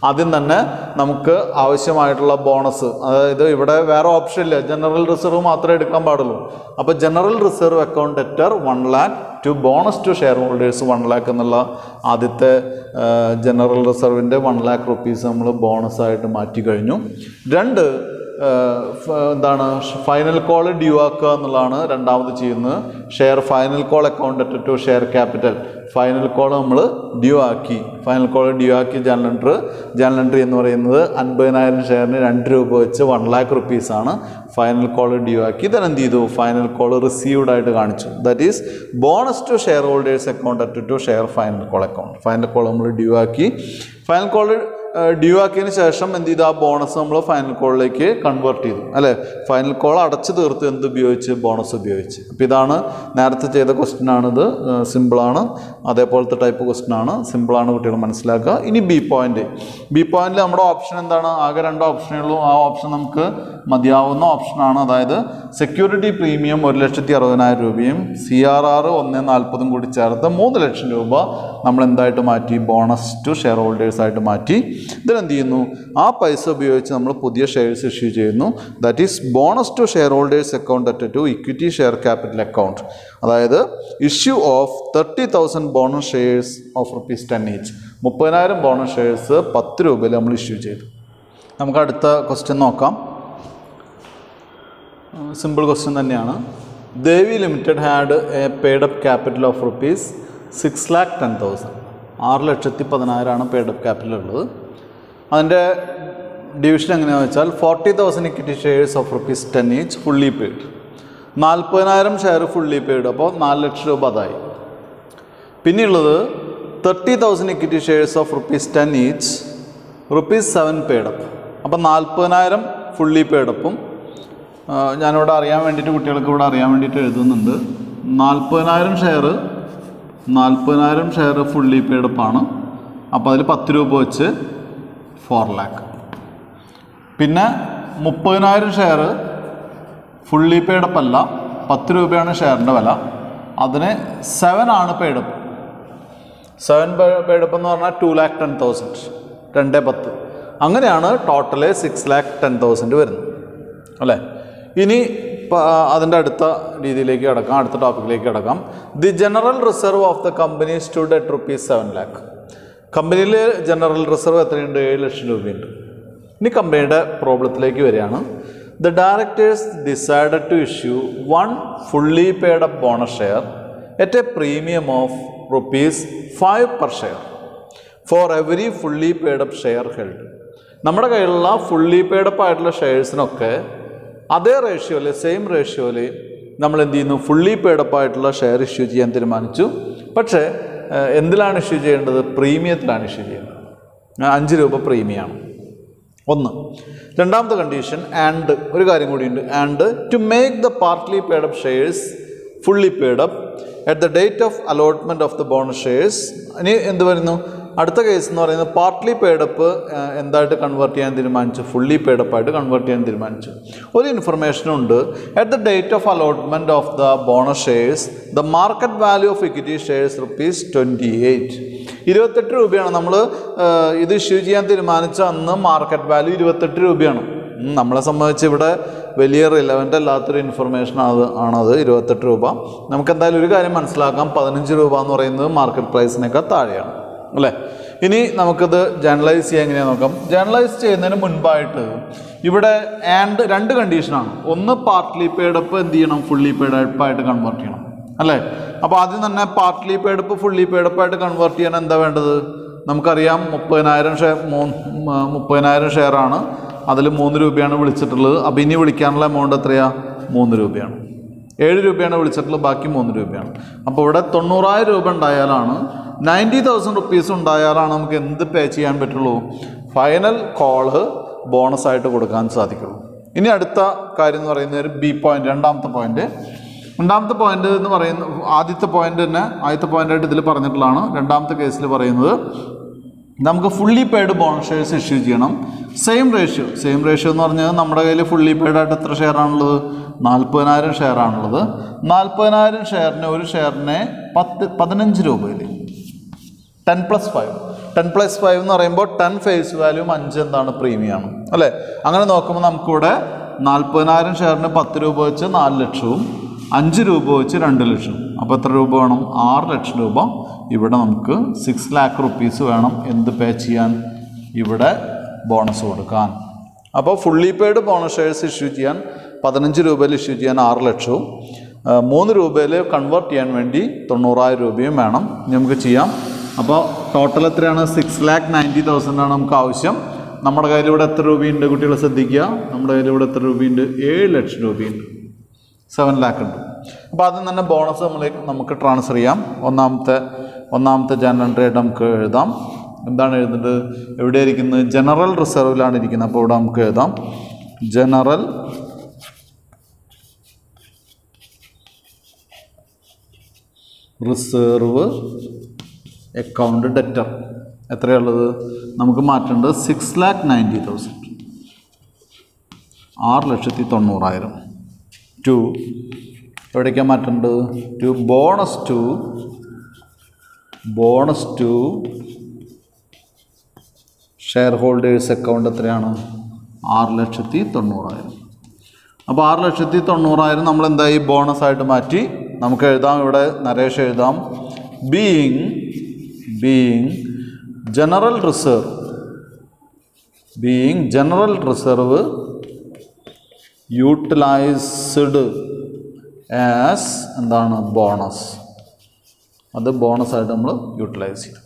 ആദ്യം തന്നെ നമുക്ക് ആവശ്യമായിട്ടുള്ള ബോണസ് അതായത് ഇവിടെ വേറെ ഓപ്ഷൻ ഇല്ല. ജനറൽ റിസർവ് മാത്രമേ എടുക്കാൻ പാടുള്ളൂ. അപ്പോൾ general reserve account debtor one lakh to bonus to share holders one lakh എന്നുള്ള ആദ്യത്തെ ജനറൽ റിസർവിന്റെ വൺ ലാക്ക് റുപ്പീസ് നമ്മൾ ബോണസായിട്ട് മാറ്റി കഴിഞ്ഞു. രണ്ട് എന്താണ് ഫൈനൽ കോൾ ഡ്യൂ ആക്കുക എന്നുള്ളതാണ് രണ്ടാമത് ചെയ്യുന്നത്. Share final call account to share capital. Final call നമ്മൾ ഡ്യൂ ആക്കി. ഫൈനൽ കോൾ ഡ്യൂ ആക്കി ജനറൽ എൻട്രി. ജനറൽ എൻട്രി എന്ന് പറയുന്നത് അൻപതിനായിരം ഷെയറിന് രണ്ട് രൂപ വെച്ച് വൺ ലാക്ക് റുപ്പീസാണ് ഫൈനൽ കോൾ ഡ്യൂ ആക്കി. ഇതെന്ത് എന്ത് ചെയ്തു? ഫൈനൽ കോൾ റിസീവ്ഡ് ആയിട്ട് കാണിച്ചു. That is bonus to share holders account to share final call account. Final call നമ്മൾ ഡ്യൂ ആക്കി. ഫൈനൽ കോൾ ഡ്യൂ ആക്കിയതിന് ശേഷം എന്ത് ചെയ്തു? ആ ബോണസ് നമ്മൾ ഫൈനൽ കോളിലേക്ക് കൺവേർട്ട് ചെയ്തു. അല്ലേ? ഫൈനൽ കോൾ അടച്ചു തീർത്ത് എന്ത് ഉപയോഗിച്ച്? ബോണസ് ഉപയോഗിച്ച്. അപ്പോൾ ഇതാണ് നേരത്തെ ചെയ്ത ക്വസ്റ്റ്യൻ ആണിത്. സിമ്പിളാണ് അതേപോലത്തെ ടൈപ്പ് ക്വസ്റ്റ്യൻ ആണ്. സിമ്പിളാണ് കുട്ടികൾ മനസ്സിലാക്കുക. ഇനി ബി പോയിന്റ് ബി പോയിന്റിൽ നമ്മുടെ ഓപ്ഷൻ എന്താണ്? ആകെ രണ്ട് ഓപ്ഷനേ ഉള്ളൂ. ആ ഓപ്ഷൻ നമുക്ക് മതിയാവുന്ന ഓപ്ഷനാണ് അതായത് സെക്യൂരിറ്റി പ്രീമിയം ഒരു ലക്ഷത്തി അറുപതിനായിരം രൂപയും സി ആർ ആർ ഒന്ന് നാൽപ്പതും കൂടി ചേർത്ത് മൂന്ന് ലക്ഷം രൂപ നമ്മൾ എന്തായിട്ട് മാറ്റി? ബോണസ് ടു ഷെയർ ഹോൾഡേഴ്സ് ആയിട്ട് മാറ്റി. ഇതിനെന്ത് ചെയ്യുന്നു ആ പൈസ ഉപയോഗിച്ച് നമ്മൾ പുതിയ ഷെയർസ് ഇഷ്യൂ ചെയ്യുന്നു. That is bonus to share holders account at to equity share capital account അതായത് issue of thirty thousand bonus shares of rupees ten each മുപ്പതിനായിരം ബോണസ് ഷെയർസ് പത്ത് രൂപയിൽ നമ്മൾ ഇഷ്യൂ ചെയ്തു. നമുക്ക് അടുത്ത ക്വസ്റ്റ്യൻ നോക്കാം. സിമ്പിൾ ക്വസ്റ്റ്യൻ തന്നെയാണ്. Devi limited had a paid up capital of rupees six lakh ten thousand ആറ് ലക്ഷത്തി പതിനായിരമാണ് പെയ്ഡ് അപ്പ് ക്യാപിറ്റൽ ഉള്ളത്. അതിന്റെ ഡിവിഷൻ എങ്ങനെയാണെന്ന് വെച്ചാൽ forty thousand equity shares of rupees ten each fully paid നാൽപ്പതിനായിരം ഷെയർ ഫുള്ളി പെയ്ഡ് അപ്പോൾ നാല് ലക്ഷം രൂപ അതായി. പിന്നെയുള്ളത് thirty thousand equity shares of rupees ten each rupees seven paid up അപ്പം നാൽപ്പതിനായിരം ഫുള്ളി പെയ്ഡ് അപ്പും ഞാനിവിടെ അറിയാൻ വേണ്ടിയിട്ട് കുട്ടികൾക്ക് ഇവിടെ അറിയാൻ വേണ്ടിയിട്ട് എഴുതുന്നുണ്ട്. നാൽപ്പതിനായിരം ഷെയർ നാൽപ്പതിനായിരം ഷെയർ ഫുള്ളി പേഡപ്പാണ് അപ്പോൾ അതിൽ പത്ത് രൂപ വെച്ച് ഫോർ ലാക്ക് പിന്നെ മുപ്പതിനായിരം ഷെയർ ഫുള്ളി പേഡപ്പ് അല്ല പത്ത് രൂപയാണ് ഷെയറിന്റെ വില. അതിന് സെവൻ ആണ് പേഡപ്പ് സെവൻ പേഡപ്പ് എന്ന് പറഞ്ഞാൽ ടു ലാക്ക് ടെൻ തൗസൻഡ് രണ്ട് പത്ത്. അങ്ങനെയാണ് total six lakh ten thousand വരുന്നത്. അല്ലേ? ഇനി അതിന്റെ അടുത്ത രീതിയിലേക്ക് കിടക്കാം. അടുത്ത ടോപ്പിക്കിലേക്ക് കിടക്കാം. The general reserve of the company stood at rupees seven lakh കമ്പനിയിൽ ജനറൽ റിസർവ് എത്രയുണ്ട്? ഏഴ് ലക്ഷം രൂപയുണ്ട്. ഇനി കമ്പനിയുടെ പ്രോബ്ലത്തിലേക്ക് വരികയാണ്. The directors decided to issue one fully paid up bonus share at a premium of rupees five per share for every fully paid up share held നമ്മുടെ കയ്യിലുള്ള ഫുള്ളി പെയ്ഡ് അപ്പ് ആയിട്ടുള്ള ഷെയർസിനൊക്കെ അതേ റേഷ്യോയിൽ സെയിം റേഷ്യോയിൽ നമ്മൾ എന്ത് ചെയ്യുന്നു? ഫുള്ളി പേഡപ്പായിട്ടുള്ള ഷെയർ ഇഷ്യൂ ചെയ്യാൻ തീരുമാനിച്ചു. പക്ഷേ എന്തിലാണ് ഇഷ്യൂ ചെയ്യേണ്ടത്? പ്രീമിയത്തിലാണ് ഇഷ്യൂ ചെയ്യേണ്ടത്. അഞ്ച് രൂപ പ്രീമിയമാണ് ഒന്ന്. രണ്ടാമത്തെ കണ്ടീഷൻ ആൻഡ് ഒരു കാര്യം കൂടിയുണ്ട്. And to make the partly paid up shares fully paid up at the date of allotment of the bonus shares ഇനി എന്ത് വരുന്നു അടുത്ത കേസ് എന്ന് പറയുന്നത് പാർട്ട്ലി പേഡപ്പ് എന്തായിട്ട് കൺവേർട്ട് ചെയ്യാൻ തീരുമാനിച്ചു? ഫുള്ളി പേഡപ്പായിട്ട് കൺവേർട്ട് ചെയ്യാൻ തീരുമാനിച്ചു. ഒരു ഇൻഫർമേഷൻ ഉണ്ട്. At the date of allotment of the bonus shares the market value of equity shares rupees twenty eight ഇരുപത്തെട്ട് രൂപയാണ് നമ്മൾ ഇത് ഇഷ്യൂ ചെയ്യാൻ തീരുമാനിച്ച അന്ന് മാർക്കറ്റ് വാല്യൂ ഇരുപത്തെട്ട് രൂപയാണ്. നമ്മളെ സംബന്ധിച്ച് ഇവിടെ വലിയ റിലവന്റ് അല്ലാത്തൊരു ഇൻഫർമേഷൻ അത് ആണത് ഇരുപത്തെട്ട് രൂപ. നമുക്ക് എന്തായാലും ഒരു കാര്യം മനസ്സിലാക്കാം. പതിനഞ്ച് രൂപ എന്ന് പറയുന്നത് മാർക്കറ്റ് പ്രൈസിനേക്കാൾ താഴെയാണ്. അല്ലേ? ഇനി നമുക്കിത് ജേണലൈസ് ചെയ്യാൻ എങ്ങനെയാണ് നോക്കാം? ജേണലൈസ് ചെയ്യുന്നതിന് മുൻപായിട്ട് ഇവിടെ ആൻഡ് രണ്ട് കണ്ടീഷനാണ് ഒന്ന് പാർട്ട്ലി പേഡപ്പ് എന്ത് ചെയ്യണം? ഫുള്ളി പേഡപ്പായിട്ട് കൺവേർട്ട് ചെയ്യണം. അല്ലേ? അപ്പോൾ ആദ്യം തന്നെ പാർട്ട്ലി പേഡപ്പ് ഫുള്ളി പേഡപ്പായിട്ട് കൺവേർട്ട് ചെയ്യാൻ എന്താ വേണ്ടത്? നമുക്കറിയാം മുപ്പതിനായിരം ഷെയർ മുപ്പതിനായിരം ഷെയറാണ് അതിൽ മൂന്ന് രൂപയാണ് വിളിച്ചിട്ടുള്ളത്. അപ്പോൾ ഇനി വിളിക്കാനുള്ള എമൗണ്ട് എത്രയാണ് മൂന്ന് രൂപയാണ്. ഏഴ് രൂപയാണ് വിളിച്ചിട്ടുള്ളത് ബാക്കി മൂന്ന് രൂപയാണ്. അപ്പോൾ ഇവിടെ തൊണ്ണൂറായിരം രൂപ ഉണ്ടായാലാണ് നയന്റി തൗസൻഡ് റുപ്പീസ് ഉണ്ടായാലാണ് നമുക്ക് എന്ത് പേ ചെയ്യാൻ പറ്റുള്ളൂ? ഫൈനൽ കോൾ ബോണസായിട്ട് കൊടുക്കാൻ സാധിക്കുള്ളൂ. ഇനി അടുത്ത കാര്യം എന്ന് പറയുന്നത് ബി പോയിന്റ് രണ്ടാമത്തെ പോയിന്റ് രണ്ടാമത്തെ പോയിന്റ് എന്ന് പറയുന്ന ആദ്യത്തെ പോയിന്റ് തന്നെ ആദ്യത്തെ പോയിന്റായിട്ട് ഇതിൽ പറഞ്ഞിട്ടുള്ളതാണ്. രണ്ടാമത്തെ കേസിൽ പറയുന്നത് നമുക്ക് fully paid bonus shares issue ചെയ്യണം. സെയിം റേഷ്യോ സെയിം റേഷ്യോ എന്ന് പറഞ്ഞാൽ നമ്മുടെ കയ്യിൽ ഫുള്ളി പെയ്ഡായിട്ട് എത്ര ഷെയർ ആണുള്ളത്? നാൽപ്പതിനായിരം ഷെയർ ആണുള്ളത്. നാൽപ്പതിനായിരം ഷെയറിന് ഒരു ഷെയറിനെ പത്ത് പതിനഞ്ച് രൂപയിൽ ten plus five ten plus five എന്ന് പറയുമ്പോൾ ടെൻ ഫേസ് വാല്യൂം അഞ്ച് എന്താണ്? പ്രീമിയമാണ് അല്ലേ? അങ്ങനെ നോക്കുമ്പോൾ നമുക്കിവിടെ നാൽപ്പതിനായിരം ഷെയറിന് പത്ത് രൂപ വെച്ച് നാല് ലക്ഷവും അഞ്ച് രൂപ വെച്ച് രണ്ട് ലക്ഷം. അപ്പോൾ എത്ര രൂപ വേണം? ആറ് ലക്ഷം രൂപ. ഇവിടെ നമുക്ക് സിക്സ് ലാക്ക് റുപ്പീസ് വേണം. എന്ത് പേ ചെയ്യാൻ? ഇവിടെ ബോണസ് കൊടുക്കാൻ. അപ്പോൾ fully paid bonus shares issue ചെയ്യാൻ പതിനഞ്ച് രൂപയിൽ ഇഷ്യൂ ചെയ്യാൻ ആറ് ലക്ഷവും. മൂന്ന് രൂപയിൽ കൺവേർട്ട് ചെയ്യാൻ വേണ്ടി തൊണ്ണൂറായിരം രൂപയും വേണം. നമുക്ക് ചെയ്യാം. അപ്പോൾ ടോട്ടൽ എത്രയാണ്? സിക്സ് ലാക്ക് നയന്റി തൗസൻഡ് ആണ് നമുക്ക് ആവശ്യം. നമ്മുടെ കയ്യിൽ ഇവിടെ എത്ര രൂപയുണ്ട് കുട്ടികളെ ശ്രദ്ധിക്കുക. നമ്മുടെ കയ്യിൽ ഇവിടെ എത്ര രൂപയുണ്ട്? ഏഴ് ലക്ഷം രൂപയുണ്ട്. സെവൻ ലാക്ക് ഉണ്ട്. അപ്പോൾ ആദ്യം തന്നെ ബോണസ് നമ്മളിലേക്ക് നമുക്ക് ട്രാൻസ്ഫർ ചെയ്യാം. ഒന്നാമത്തെ ഒന്നാമത്തെ ജനറൽ എൻട്രി ആയിട്ട് നമുക്ക് എഴുതാം. എന്താണ് എഴുതുന്നത് എവിടെ ഇരിക്കുന്നത് ജനറൽ റിസർവിലാണ് ഇരിക്കുന്നത്. അപ്പോൾ ഇവിടെ നമുക്ക് എഴുതാം. ജനറൽ റിസർവ് അക്കൗണ്ട് ഡെറ്റർ എത്രയുള്ളത് നമുക്ക് മാറ്റേണ്ടത് സിക്സ് ലാക്ക് നയന്റി തൗസൻഡ് ആറ് ലക്ഷത്തി തൊണ്ണൂറായിരം. ടു. എവിടേക്കാണ് മാറ്റേണ്ടത്? To bonus to. Bonus to. Share holders account എത്രയാണ്? ആറ് ലക്ഷത്തി തൊണ്ണൂറായിരം. അപ്പോൾ ആറ് ലക്ഷത്തി തൊണ്ണൂറായിരം നമ്മൾ എന്തായി? ബോണസ് ആയിട്ട് മാറ്റി. നമുക്ക് എഴുതാം. ഇവിടെ നരേഷ് എഴുതാം. Being being general reserve. Being general reserve utilised as എന്താണ് ബോണസ് അത് ബോണസായിട്ട് നമ്മൾ യൂട്ടിലൈസ് ചെയ്യും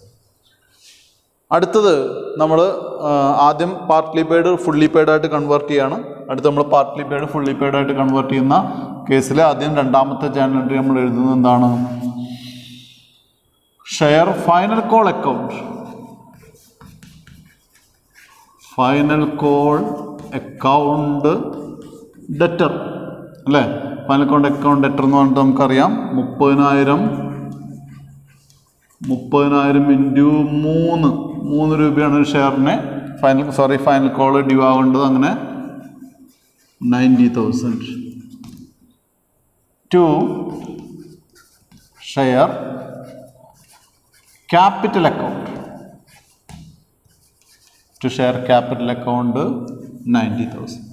അടുത്തത് നമ്മൾ ആദ്യം പാർട്ട്ലി പെയ്ഡ് ഫുള്ളി പെയ്ഡായിട്ട് കൺവേർട്ട് ചെയ്യാണ്. അടുത്ത് നമ്മൾ പാർട്ട്ലി പെയ്ഡ് ഫുള്ളി പെയ്ഡായിട്ട് കൺവേർട്ട് ചെയ്യുന്ന കേസിൽ ആദ്യം രണ്ടാമത്തെ ചാനൽ എൻട്രി നമ്മൾ എഴുതുന്നത് എന്താണ്? Share final call account final call account debtor അല്ലേ? ഫൈനൽ അക്കൗണ്ട് അക്കൗണ്ട് ഡെറ്റർ എന്ന് പറഞ്ഞിട്ട് നമുക്കറിയാം. മുപ്പതിനായിരം മുപ്പതിനായിരം ഇന്റു മൂന്ന് മൂന്ന് രൂപയാണ് ഒരു ഷെയറിനെ. Final sorry final call due ആവേണ്ടത് അങ്ങനെ ninety thousand to share capital account to share capital account ninety thousand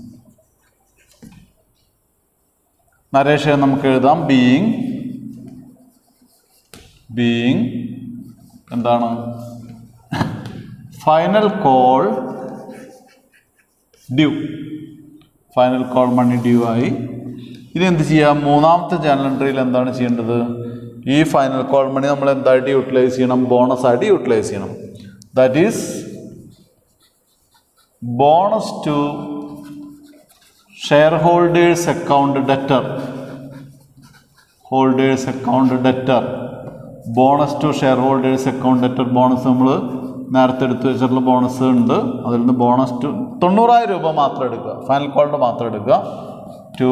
narration നമുക്ക് എഴുതാം. ബീയിങ് ബീയിങ് എന്താണ്? Final call due final call money due ആയി. ഇനി എന്ത് ചെയ്യാം? മൂന്നാമത്തെ ജനറൽ എൻട്രിയിൽ എന്താണ് ചെയ്യേണ്ടത്? ഈ ഫൈനൽ കോൾ മണി നമ്മൾ എന്തായിട്ട് യൂട്ടിലൈസ് ചെയ്യണം? ബോണസ് ആയിട്ട് യൂട്ടിലൈസ് ചെയ്യണം. That is bonus to share holders account debtor holders account debtor bonus to share holders account debtor bonus നമ്മൾ നേരത്തെ എടുത്തു വെച്ചിട്ടുള്ള ബോണസ് ഉണ്ട്. അതിൽ നിന്ന് ബോണസ് ടു തൊണ്ണൂറായിരം രൂപ മാത്രം എടുക്കുക. ഫൈനൽ കോളിന്റെ മാത്രം എടുക്കുക. To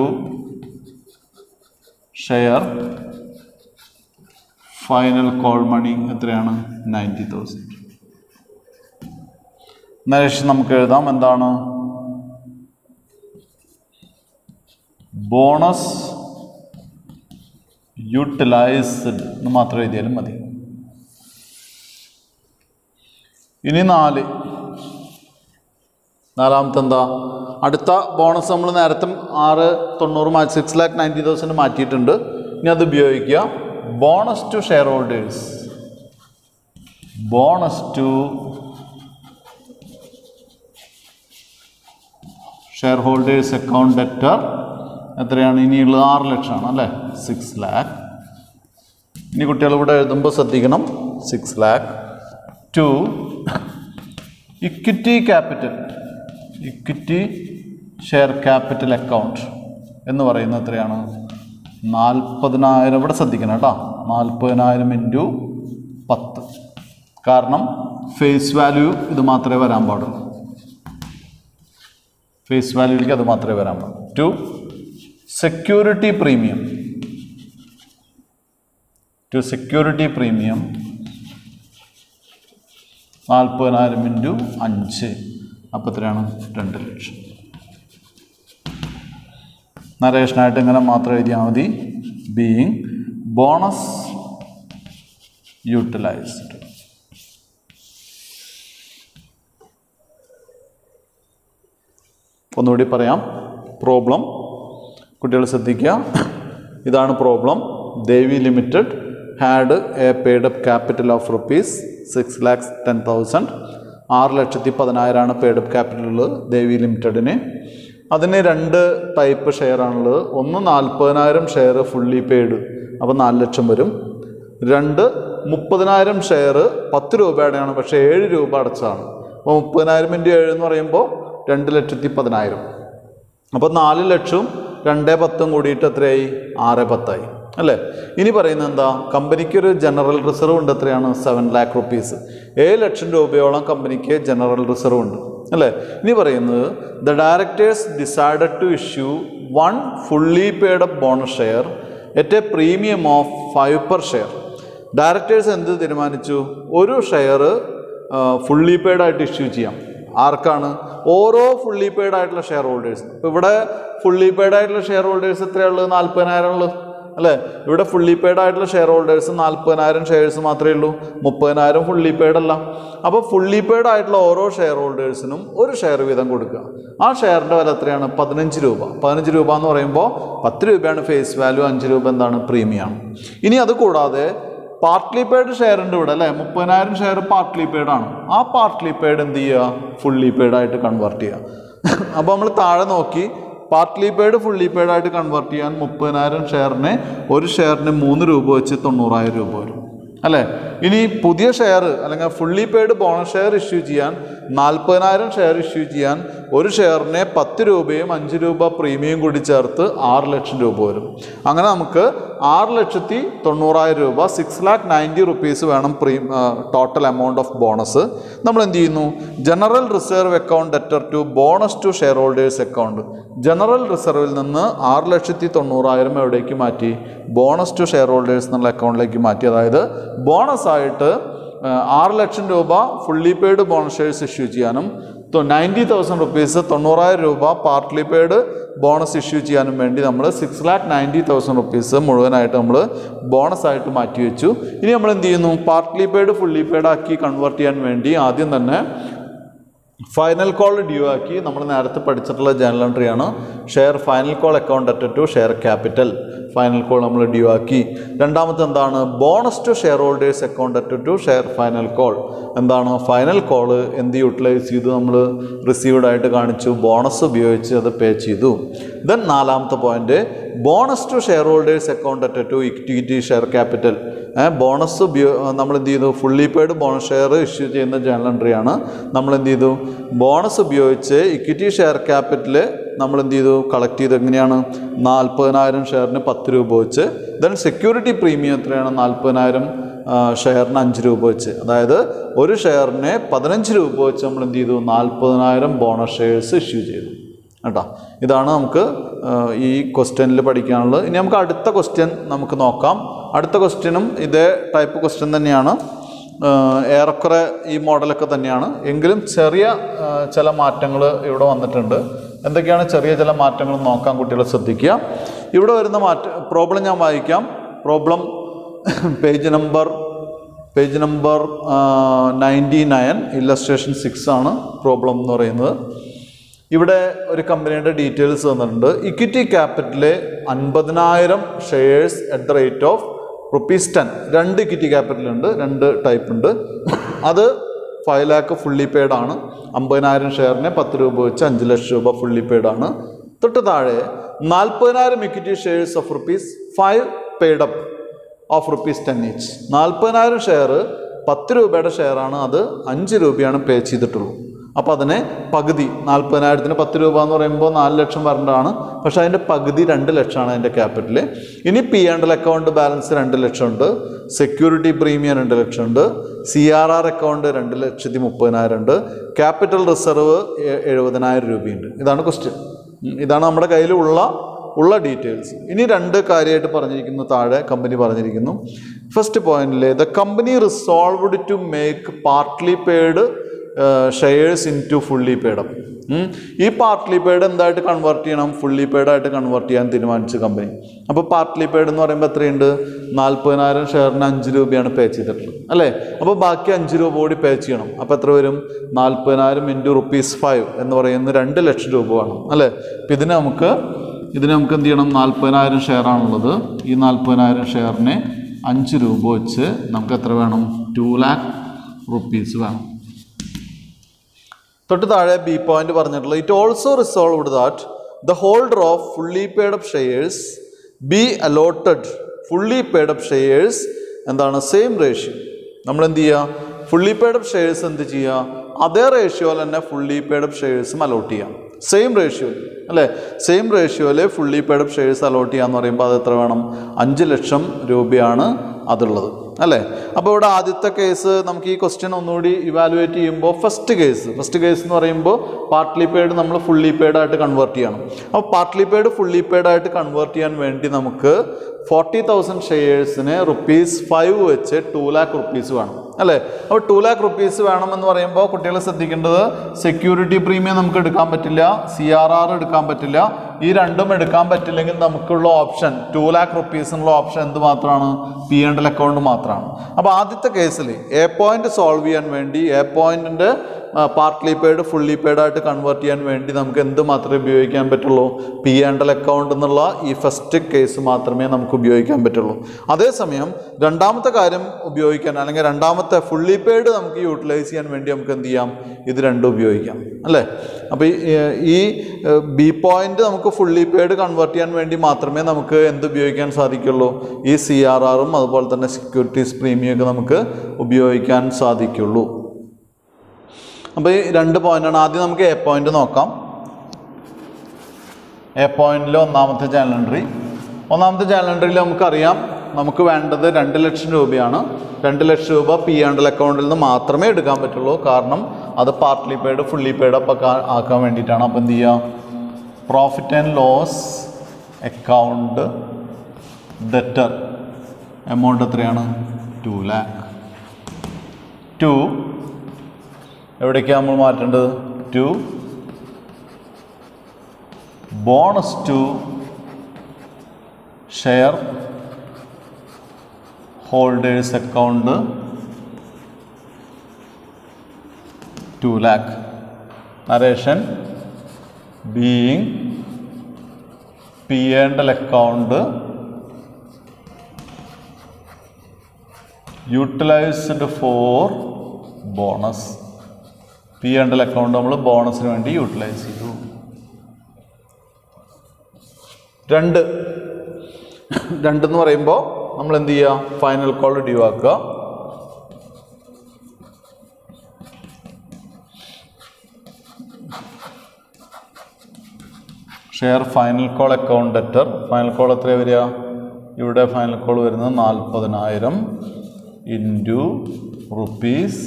share final call money എത്രയാണ്? നയന്റി തൗസൻഡ് നരേഷ് നമുക്ക് എഴുതാം. എന്താണ്? ബോണസ് യൂട്ടിലൈസ്ഡ് എന്ന് മാത്രം എഴുതിയാലും മതി. ഇനി നാല്. നാലാമത്തെ എന്താ? അടുത്ത ബോണസ് നമ്മൾ നേരത്തെ ആറ് തൊണ്ണൂറ് മാറ്റി സിക്സ് ലാക്ക് നയന്റി തൗസൻഡ് മാറ്റിയിട്ടുണ്ട്. ഇനി അത് ഉപയോഗിക്കുക. Bonus to share holders bonus to share holders account debtor എത്രയാണ്? ഇനിയുള്ളത് ആറ് ലക്ഷമാണ് അല്ലേ? സിക്സ് ലാക്ക് ഇനി കുട്ടികൾ ഇവിടെ എഴുതുമ്പോൾ ശ്രദ്ധിക്കണം. Six lakh to equity capital equity share capital account എന്ന് പറയുന്നത് എത്രയാണ്? നാൽപ്പതിനായിരം. ഇവിടെ ശ്രദ്ധിക്കണം കേട്ടോ. നാൽപ്പതിനായിരം ഇന്റു പത്ത്. കാരണം ഫേസ് വാല്യൂ ഇത് മാത്രമേ വരാൻ പാടുള്ളൂ. ഫേസ് വാല്യൂയിലേക്ക് അത് മാത്രമേ വരാൻ പാടുള്ളൂ. To security premium to security premium നാൽപ്പതിനായിരം ഇന്റു അഞ്ച്. അപ്പോൾ എത്രയാണ് രണ്ട് ലക്ഷം. നരേഷനായിട്ട് ഇങ്ങനെ മാത്രം എഴുതിയാൽ മതി. ബീയിങ് ബോണസ് യൂട്ടിലൈസ്ഡ് ഒന്നുകൂടി പറയാം. പ്രോബ്ലം കുട്ടികൾ ശ്രദ്ധിക്കുക. ഇതാണ് problem. Devi limited had a paid up capital of rupees six lakhs ten thousand ആറ് ലക്ഷത്തി പതിനായിരമാണ് പെയ്ഡ് അപ്പ് ക്യാപിറ്റൽ ഉള്ളത് ദേവി ലിമിറ്റഡിന്. അതിന് രണ്ട് ടൈപ്പ് ഷെയർ ആണുള്ളത്. ഒന്ന് നാൽപ്പതിനായിരം ഷെയർ ഫുള്ളി പെയ്ഡ് അപ്പോൾ നാല് ലക്ഷം വരും. രണ്ട് മുപ്പതിനായിരം ഷെയർ പത്ത് രൂപയുടെയാണ് പക്ഷേ ഏഴ് രൂപ അടച്ചതാണ് അപ്പോൾ മുപ്പതിനായിരം ഇന്റു ഏഴ് എന്ന് പറയുമ്പോൾ രണ്ട് ലക്ഷത്തി പതിനായിരം അപ്പോൾ നാല് ലക്ഷവും രണ്ടേ പത്തും കൂടിയിട്ട് എത്രയായി? ആറ് പത്തായി. അല്ലേ? ഇനി പറയുന്നത് എന്താ? കമ്പനിക്കൊരു ജനറൽ റിസർവ് ഉണ്ട് എത്രയാണ്? സെവൻ ലാക്ക് റുപ്പീസ് ഏഴ് ലക്ഷം രൂപയോളം കമ്പനിക്ക് ജനറൽ റിസർവ് ഉണ്ട്. അല്ലേ? ഇനി പറയുന്നത് the directors decided to issue one fully paid up bonus share at a premium of five per share directors എന്ത് തീരുമാനിച്ചു? ഒരു ഷെയർ ഫുള്ളി പെയ്ഡായിട്ട് ഇഷ്യൂ ചെയ്യാം. ആർക്കാണ്? ഓരോ ഫുള്ളി പെയ്ഡ് ആയിട്ടുള്ള ഷെയർ ഹോൾഡേഴ്സ് ഇപ്പോൾ ഇവിടെ ഫുള്ളി പെയ്ഡ് ആയിട്ടുള്ള ഷെയർ ഹോൾഡേഴ്സ് എത്രയുള്ളത് നാൽപ്പതിനായിരം ഉള്ളു. അല്ലേ? ഇവിടെ ഫുള്ളി പെയ്ഡ് ആയിട്ടുള്ള ഷെയർ ഹോൾഡേഴ്സ് നാൽപ്പതിനായിരം ഷെയർസ് മാത്രമേ ഉള്ളൂ. മുപ്പതിനായിരം ഫുള്ളി പെയ്ഡ് അല്ല. അപ്പോൾ ഫുള്ളി പെയ്ഡ് ആയിട്ടുള്ള ഓരോ ഷെയർ ഹോൾഡേഴ്സിനും ഒരു ഷെയർ വീതം കൊടുക്കുക. ആ ഷെയറിന്റെ വില എത്രയാണ്? പതിനഞ്ച് രൂപ. പതിനഞ്ച് രൂപ എന്ന് പറയുമ്പോൾ പത്ത് രൂപയാണ് ഫേസ് വാല്യൂ അഞ്ച് രൂപ എന്താണ്? പ്രീമിയമാണ് ഇനി അത് കൂടാതെ പാർട്ട്ലി പെയ്ഡ് ഷെയർ ഉണ്ട് ഇവിടെ അല്ലേ? മുപ്പതിനായിരം ഷെയർ പാർട്ട്ലി പെയ്ഡ് ആണ്. ആ പാർട്ട്ലി പെയ്ഡ് എന്ത് ചെയ്യുക? ഫുള്ളി പെയ്ഡ് ആയിട്ട് കൺവേർട്ട് ചെയ്യുക. അപ്പോൾ നമ്മൾ താഴെ നോക്കി. പാർട്ട്ലി പെയ്ഡ് ഫുള്ളി പെയ്ഡ് ആയിട്ട് കൺവേർട്ട് ചെയ്യാൻ മുപ്പതിനായിരം ഷെയറിന് ഒരു ഷെയറിന് മൂന്ന് രൂപ വെച്ച് തൊണ്ണൂറായിരം രൂപ വരും. അല്ലേ? ഇനി പുതിയ ഷെയർ അല്ലെങ്കിൽ fully paid bonus share issue ചെയ്യാൻ നാൽപ്പതിനായിരം ഷെയർ ഇഷ്യൂ ചെയ്യാൻ ഒരു ഷെയറിനെ പത്ത് രൂപയും അഞ്ച് രൂപ പ്രീമിയം കൂടി ചേർത്ത് ആറ് ലക്ഷം രൂപ വരും. അങ്ങനെ നമുക്ക് ആറ് ലക്ഷത്തി തൊണ്ണൂറായിരം രൂപ സിക്സ് ലാക്ക് നയന്റി റുപ്പീസ് വേണം pre total amount of bonus നമ്മൾ എന്ത് ചെയ്യുന്നു? General reserve account debtor to bonus to share holders account general റിസർവിൽ നിന്ന് ആറ് ലക്ഷത്തി തൊണ്ണൂറായിരം എവിടേക്ക് മാറ്റി? ബോണസ് ടു ഷെയർ ഹോൾഡേഴ്സ് എന്നുള്ള അക്കൗണ്ടിലേക്ക് മാറ്റി. അതായത് ബോണസ് ആയിട്ട് ആറ് ലക്ഷം രൂപ fully paid bonus shares issue ചെയ്യാനും നയന്റി തൗസൻഡ് റുപ്പീസ് തൊണ്ണൂറായിരം രൂപ പാർട്ട്ലി പെയ്ഡ് ബോണസ് ഇഷ്യൂ ചെയ്യാനും വേണ്ടി നമ്മൾ six lakh ninety thousand rupees മുഴുവനായിട്ട് നമ്മൾ ബോണസ് ആയിട്ട് മാറ്റി വെച്ചു. ഇനി നമ്മൾ എന്ത് ചെയ്യുന്നു? പാർട്ട്ലി പെയ്ഡ് ഫുള്ളി പെയ്ഡ് ആക്കി കൺവേർട്ട് ചെയ്യാൻ വേണ്ടി ആദ്യം തന്നെ ഫൈനൽ കോൾ ഡ്യൂ ആക്കി നമ്മൾ നേരത്തെ പഠിച്ചിട്ടുള്ള journal എൻട്രിയാണ് share final call account at to share capital final call നമ്മൾ ഡ്യൂ ആക്കി. രണ്ടാമത്തെ എന്താണ്? Bonus to share holders account at to share final call എന്താണ്? ഫൈനൽ കോൾ എന്ത് യൂട്ടിലൈസ് ചെയ്തു? നമ്മൾ റിസീവ്ഡ് ആയിട്ട് കാണിച്ചു. ബോണസ് ഉപയോഗിച്ച് അത് പേ ചെയ്തു. ദെൻ നാലാമത്തെ point bonus to share holders account at to equity share capital bonus ഉപയോ നമ്മൾ എന്ത് ചെയ്തു? Fully paid bonus share issue ചെയ്യുന്ന ജേണൽ എൻട്രിയാണ് നമ്മൾ എന്ത് ചെയ്തു? ബോണസ് ഉപയോഗിച്ച് ഇക്വിറ്റി ഷെയർ ക്യാപിറ്റൽ നമ്മൾ എന്ത് ചെയ്തു. കളക്ട് ചെയ്ത് എങ്ങനെയാണ്? നാൽപ്പതിനായിരം ഷെയറിന് പത്ത് രൂപ വെച്ച്. ദെൻ സെക്യൂരിറ്റി പ്രീമിയം എത്രയാണ്? നാൽപ്പതിനായിരം ഷെയറിന് അഞ്ച് രൂപ വെച്ച്. അതായത് ഒരു ഷെയറിന് പതിനഞ്ച് രൂപ വെച്ച് നമ്മൾ എന്ത് ചെയ്തു നാൽപ്പതിനായിരം ബോണസ് ഷെയർസ് ഇഷ്യൂ ചെയ്തു. കേട്ടോ? ഇതാണ് നമുക്ക് ഈ ക്വസ്റ്റ്യനിൽ പഠിക്കാനുള്ളത്. ഇനി നമുക്ക് അടുത്ത ക്വസ്റ്റ്യൻ നമുക്ക് നോക്കാം. അടുത്ത ക്വസ്റ്റ്യനും ഇതേ ടൈപ്പ് ക്വസ്റ്റ്യൻ തന്നെയാണ്. ഏറെക്കുറെ ഈ മോഡലൊക്കെ തന്നെയാണ്. എങ്കിലും ചെറിയ ചില മാറ്റങ്ങൾ ഇവിടെ വന്നിട്ടുണ്ട്. എന്തൊക്കെയാണ് ചെറിയ ചില മാറ്റങ്ങൾ നോക്കാൻ കുട്ടികൾ ശ്രദ്ധിക്കുക. ഇവിടെ വരുന്ന മാറ്റ പ്രോബ്ലം ഞാൻ വായിക്കാം. Problem page number page number ninety nine illustration six ആണ് പ്രോബ്ലം എന്ന് പറയുന്നത്. ഇവിടെ ഒരു കമ്പനിയുടെ ഡീറ്റെയിൽസ് തന്നിട്ടുണ്ട്. ഇക്വിറ്റി ക്യാപിറ്റലിലെ അൻപതിനായിരം shares at the rate of rupees ten രണ്ട് ഇക്വിറ്റി ക്യാപിറ്റൽ ഉണ്ട് രണ്ട് ടൈപ്പ് ഉണ്ട്. അത് ഫൈവ് ലാക്ക് ഫുള്ളി പെയ്ഡ് ആണ്. അമ്പതിനായിരം ഷെയറിന് പത്ത് രൂപ വെച്ച് അഞ്ച് ലക്ഷം രൂപ ഫുള്ളി പെയ്ഡ് ആണ്. തൊട്ട് താഴെ നാൽപ്പതിനായിരം equity shares of rupees five paid up of rupees ten each നാൽപ്പതിനായിരം ഷെയർ പത്ത് രൂപയുടെ ഷെയറാണ് അത് അഞ്ച് രൂപയാണ് പേ ചെയ്തിട്ടുള്ളൂ. അപ്പോൾ അതിന് പകുതി നാൽപ്പതിനായിരത്തിന് പത്ത് രൂപ എന്ന് പറയുമ്പോൾ നാല് ലക്ഷം വരേണ്ടതാണ്. പക്ഷേ അതിന്റെ പകുതി രണ്ട് ലക്ഷമാണ് അതിന്റെ ക്യാപിറ്റൽ ഇനി P and L account balance രണ്ട് ലക്ഷമുണ്ട്. സെക്യൂരിറ്റി പ്രീമിയം രണ്ട് ലക്ഷമുണ്ട്. സി ആർ ആർ അക്കൗണ്ട് രണ്ട് ലക്ഷത്തി മുപ്പതിനായിരം ഉണ്ട് ക്യാപിറ്റൽ റിസർവ് എഴുപതിനായിരം രൂപയുണ്ട്. ഇതാണ് ക്വസ്റ്റ്യൻ ഇതാണ് നമ്മുടെ കയ്യിലുള്ള ഉള്ള ഡീറ്റെയിൽസ് ഇനി രണ്ട് കാര്യമായിട്ട് പറഞ്ഞിരിക്കുന്നു താഴെ കമ്പനി പറഞ്ഞിരിക്കുന്നു. ഫസ്റ്റ് പോയിന്റിൽ the company resolved to make partly paid shares into fully paid ഈ പാർട്ട്ലി പെയ്ഡ് എന്തായിട്ട് കൺവേർട്ട് ചെയ്യണം? ഫുള്ളി പേഡായിട്ട് കൺവേർട്ട് ചെയ്യാൻ തീരുമാനിച്ചു കമ്പനി അപ്പോൾ പാർട്ട്ലി പെയ്ഡ് എന്ന് പറയുമ്പോൾ എത്രയുണ്ട്? നാൽപ്പതിനായിരം ഷെയറിന് അഞ്ച് രൂപയാണ് പേ ചെയ്തിട്ടുള്ളത്. അല്ലേ? അപ്പോൾ ബാക്കി അഞ്ച് രൂപ കൂടി പേ ചെയ്യണം. അപ്പോൾ എത്ര വരും? നാൽപ്പതിനായിരം ഇന്റു റുപ്പീസ് ഫൈവ് എന്ന് പറയുന്ന രണ്ട് ലക്ഷം രൂപ വേണം. അല്ലേ? അപ്പം ഇതിന് നമുക്ക് ഇതിന് നമുക്ക് എന്ത് ചെയ്യണം? നാൽപ്പതിനായിരം ഷെയർ ആണുള്ളത്. ഈ നാൽപ്പതിനായിരം ഷെയറിന് അഞ്ച് രൂപ വെച്ച് നമുക്ക് എത്ര വേണം? ടു ലാക്ക് റുപ്പീസ് വേണം. തൊട്ട് താഴെ ബി പോയിന്റ് പറഞ്ഞിട്ടുള്ളത് it also resolved that the holder of fully paid up shares be allotted fully paid up shares എന്താണ്? സെയിം റേഷ്യോ നമ്മൾ എന്ത് ചെയ്യുക ഫുള്ളി പെയ്ഡ് അപ്പ് ഷെയേഴ്സ് എന്ത് ചെയ്യുക അതേ റേഷ്യോയിൽ തന്നെ ഫുള്ളി പെയ്ഡ് അപ്പ് ഷെയർസും അലോട്ട് ചെയ്യാം. സെയിം റേഷ്യോ അല്ലേ? Same റേഷ്യോയിൽ fully paid up shares allot ചെയ്യാന്ന് പറയുമ്പോൾ അത് എത്ര വേണം? അഞ്ച് ലക്ഷം രൂപയാണ് അതുള്ളത് അല്ലേ? അപ്പോൾ ഇവിടെ ആദ്യത്തെ കേസ് നമുക്ക് ഈ ക്വസ്റ്റ്യൻ ഒന്നുകൂടി ഇവാലുവേറ്റ് ചെയ്യുമ്പോൾ ഫസ്റ്റ് കേസ് ഫസ്റ്റ് കേസ് എന്ന് പറയുമ്പോൾ പാർട്ട്ലി പെയ്ഡ് നമ്മൾ ഫുള്ളി പെയ്ഡ് ആയിട്ട് കൺവേർട്ട് ചെയ്യണം. അപ്പോൾ പാർട്ട്ലി പെയ്ഡ് ഫുള്ളി പെയ്ഡ് ആയിട്ട് കൺവേർട്ട് ചെയ്യാൻ വേണ്ടി നമുക്ക് ഫോർട്ടി തൗസൻഡ് ഷെയർസിന് റുപ്പീസ് ഫൈവ് വെച്ച് ടു ലാക്ക് റുപ്പീസ് വേണം അല്ലേ? അപ്പോൾ ടു ലാക്ക് റുപ്പീസ് വേണമെന്ന് പറയുമ്പോൾ കുട്ടികളെ ശ്രദ്ധിക്കേണ്ടത് സെക്യൂരിറ്റി പ്രീമിയം നമുക്ക് എടുക്കാൻ പറ്റില്ല സി ആർ ആർ എടുക്കാൻ പറ്റില്ല ഈ രണ്ടും എടുക്കാൻ പറ്റില്ലെങ്കിൽ നമുക്കുള്ള ഓപ്ഷൻ ടു ലാക്ക് റുപ്പീസിനുള്ള ഓപ്ഷൻ എന്ത് മാത്രമാണ്? പി ആൻഡ് എൽ അക്കൗണ്ട് മാത്രമാണ്. അപ്പോൾ ആദ്യത്തെ കേസിൽ എ പോയിന്റ് സോൾവ് ചെയ്യാൻ വേണ്ടി എ പോയിന്റിന്റെ പാർട്ട്ലി പെയ്ഡ് ഫുള്ളി പെയ്ഡ് ആയിട്ട് കൺവേർട്ട് ചെയ്യാൻ വേണ്ടി നമുക്ക് എന്ത് മാത്രമേ ഉപയോഗിക്കാൻ പറ്റുള്ളൂ? പി ആൻഡൽ അക്കൗണ്ട് എന്നുള്ള ഈ ഫസ്റ്റ് കേസ് മാത്രമേ നമുക്ക് ഉപയോഗിക്കാൻ പറ്റുള്ളൂ. അതേസമയം രണ്ടാമത്തെ കാര്യം ഉപയോഗിക്കാൻ അല്ലെങ്കിൽ രണ്ടാമത്തെ ഫുള്ളി പെയ്ഡ് നമുക്ക് യൂട്ടിലൈസ് ചെയ്യാൻ വേണ്ടി നമുക്ക് എന്ത് ചെയ്യാം? ഇത് രണ്ടും ഉപയോഗിക്കാം. അല്ലേ? അപ്പോൾ ഈ ബി പോയിന്റ് നമുക്ക് ഫുള്ളി പെയ്ഡ് കൺവേർട്ട് ചെയ്യാൻ വേണ്ടി മാത്രമേ നമുക്ക് എന്ത് ഉപയോഗിക്കാൻ സാധിക്കുള്ളൂ? ഈ സി ആർ ആറും അതുപോലെ തന്നെ സെക്യൂരിറ്റീസ് പ്രീമിയം ഒക്കെ നമുക്ക് ഉപയോഗിക്കാൻ സാധിക്കുള്ളൂ. അപ്പോൾ ഈ രണ്ട് പോയിന്റാണ് ആദ്യം നമുക്ക് എ പോയിന്റ് നോക്കാം. എ പോയിന്റിലെ ഒന്നാമത്തെ ചാലണ്ടറി ഒന്നാമത്തെ ചാലണ്ടറിൽ നമുക്കറിയാം നമുക്ക് വേണ്ടത് രണ്ട് ലക്ഷം രൂപയാണ്. രണ്ട് ലക്ഷം രൂപ പി ആൻഡ് അക്കൗണ്ടിൽ നിന്ന് മാത്രമേ എടുക്കാൻ പറ്റുള്ളൂ. കാരണം അത് പാർട്ട്ലി പെയ്ഡ് ഫുള്ളി പെയ്ഡ് അപ്പം ആക്കാൻ വേണ്ടിയിട്ടാണ്. അപ്പോൾ എന്ത് ചെയ്യുക profit and loss account debtor amount എത്രയാണ്? ടു ലാക്ക് ടു എവിടേക്കാണ് നമ്മൾ മാറ്റേണ്ടത്? To bonus to share holders account two lakh narration being P and account utilised for bonus P and account നമ്മൾ ബോണസിന് വേണ്ടി യൂട്ടിലൈസ് ചെയ്തു. രണ്ട്. രണ്ടെന്ന് പറയുമ്പോൾ നമ്മൾ എന്ത് ചെയ്യുക ഫൈനൽ കോൾ ഡ്യൂ ആക്കുക. Share final call account debtor final call എത്രയാണ് വരിക? ഇവിടെ ഫൈനൽ കോൾ വരുന്നത് നാൽപ്പതിനായിരം ഇന്റു റുപ്പീസ്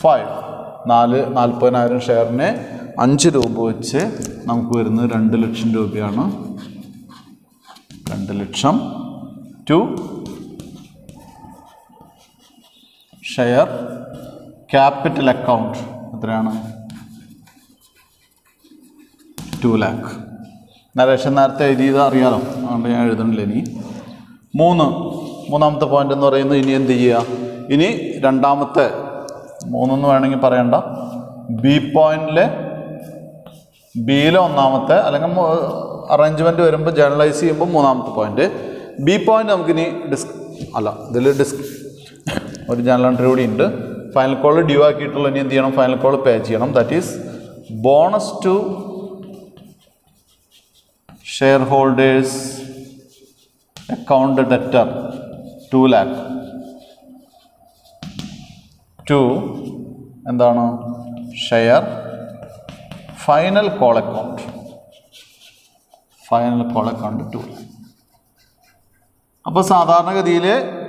ഫൈവ് നാല് നാൽപ്പതിനായിരം ഷെയറിന് അഞ്ച് രൂപ വെച്ച് നമുക്ക് വരുന്നത് രണ്ട് ലക്ഷം രൂപയാണ്. രണ്ട് ലക്ഷം ടു ഷെയർ ക്യാപിറ്റൽ അക്കൗണ്ട് എത്രയാണ്? ടു ലാക്ക്. നരേഷൻ നേരത്തെ എഴുതിയത് അറിയാലോ അതുകൊണ്ട് ഞാൻ എഴുതണില്ല ഇനി. മൂന്ന് മൂന്നാമത്തെ പോയിന്റ് എന്ന് പറയുന്നത് ഇനി എന്ത് ചെയ്യുക? ഇനി രണ്ടാമത്തെ മൂന്നെന്ന് വേണമെങ്കിൽ പറയണ്ട. ബി പോയിന്റിലെ ബിയിലെ ഒന്നാമത്തെ അല്ലെങ്കിൽ അറേഞ്ച്മെന്റ് വരുമ്പോൾ ജേർണലൈസ് ചെയ്യുമ്പോൾ മൂന്നാമത്തെ പോയിന്റ് ബി പോയിന്റ് നമുക്കിനി ഡിസ്ക് അല്ല ഇതിൽ ഡിസ്ക് ഒരു ജേണൽ എൻട്രി കൂടി ഉണ്ട്. ഫൈനൽ കോൾ ഡ്യൂ ആക്കിയിട്ടുള്ള ഇനി എന്ത് ചെയ്യണം? ഫൈനൽ കോൾ പേ ചെയ്യണം. That is bonus to share holders account debtor two lakh to എന്താണ്? Share. Final call account final call account to അപ്പോൾ സാധാരണഗതിയിൽ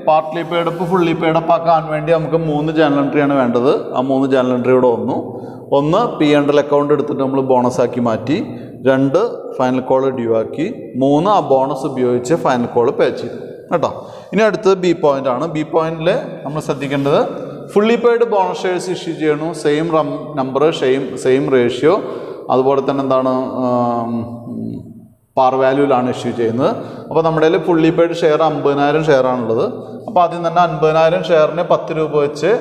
പാർട്ട്ലി പേഡപ്പ് ഫുള്ളി പേഡപ്പ് ആക്കാൻ വേണ്ടി നമുക്ക് മൂന്ന് ജനറൽ എൻട്രിയാണ് വേണ്ടത്. ആ മൂന്ന് ജനറൽ എൻട്രി ഇവിടെ വന്നു. ഒന്ന് പി എൻഡൽ അക്കൗണ്ട് എടുത്തിട്ട് നമ്മൾ ബോണസ് ആക്കി മാറ്റി. രണ്ട് ഫൈനൽ കോൾ ഡ്യൂ ആക്കി. മൂന്ന് ആ ബോണസ് ഉപയോഗിച്ച് ഫൈനൽ കോൾ പേ ചെയ്തു. കേട്ടോ? ഇനി അടുത്തത് ബി പോയിന്റ് ആണ്. ബി പോയിന്റിൽ നമ്മൾ ശ്രദ്ധിക്കേണ്ടത് fully paid bonus shares issue ചെയ്യണു സെയിം റം നമ്പർ സെയിം സെയിം റേഷ്യോ അതുപോലെ തന്നെ എന്താണ് പാർ വാല്യൂലാണ് ഇഷ്യൂ ചെയ്യുന്നത്. അപ്പോൾ നമ്മുടെ കയ്യിൽ ഫുള്ളി പെയ്ഡ് ഷെയർ അമ്പതിനായിരം ഷെയറാണുള്ളത് അപ്പോൾ ആദ്യം തന്നെ അൻപതിനായിരം ഷെയറിന് പത്ത് രൂപ വെച്ച്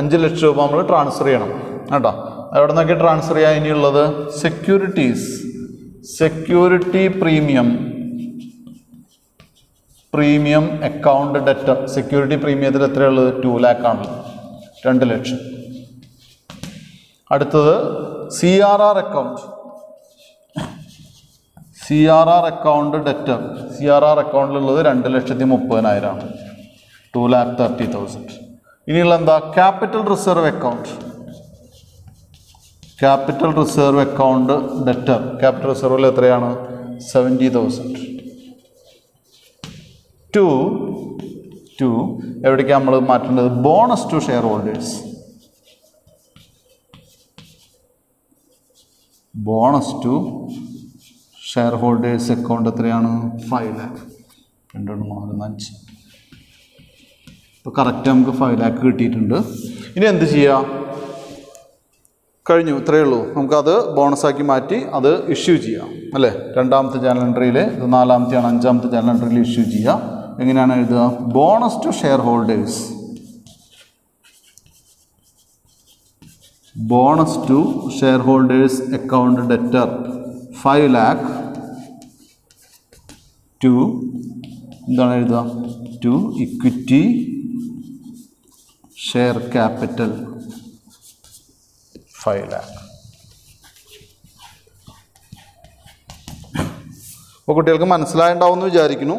അഞ്ച് ലക്ഷം രൂപ നമ്മൾ ട്രാൻസ്ഫർ ചെയ്യണം. കേട്ടോ? എവിടെ നിന്നൊക്കെ ട്രാൻസ്ഫർ ചെയ്യാൻ ഇനിയുള്ളത്? Securities security premium premium account debtor security പ്രീമിയത്തിൽ എത്രയുള്ളത് ടു ലാക്ക് ആണ്. രണ്ട് ലക്ഷം. അടുത്തത് C R R account C R R account debtor C R R അക്കൗണ്ടിലുള്ളത് രണ്ട് ലക്ഷത്തി മുപ്പതിനായിരമാണ് ടു ലാക്ക് തേർട്ടി തൗസൻഡ് ഇനിയുള്ള എന്താ? Capital reserve account capital reserve account debtor capital റിസർവിൽ എത്രയാണ്? സെവന്റി തൗസൻഡ് ടു ടു എവിടേക്കാണ് നമ്മൾ മാറ്റേണ്ടത്? Bonus to share holders bonus to share holders account എത്രയാണ്? ഫൈവ് ലാക്ക് രണ്ട് രണ്ട് നാല് അഞ്ച്. ഇപ്പോൾ കറക്റ്റ് നമുക്ക് ഫൈവ് ലാക്ക് കിട്ടിയിട്ടുണ്ട്. ഇനി എന്ത് ചെയ്യാം? കഴിഞ്ഞു ഇത്രയേ ഉള്ളൂ. നമുക്കത് ബോണസാക്കി മാറ്റി അത് ഇഷ്യൂ ചെയ്യാം. അല്ലേ? രണ്ടാമത്തെ എൻട്രിയിൽ ഇത് നാലാമത്തെയാണ് അഞ്ചാമത്തെ എൻട്രിയിൽ ഇഷ്യൂ ചെയ്യാം. എങ്ങനെയാണ് എഴുതുക? Bonus to share holders bonus to share holders account debtor five lakh to എന്താണ് എഴുതുക? To equity share capital five lakh അപ്പോൾ കുട്ടികൾക്ക് മനസ്സിലായിട്ടുണ്ടാവും എന്ന് വിചാരിക്കുന്നു.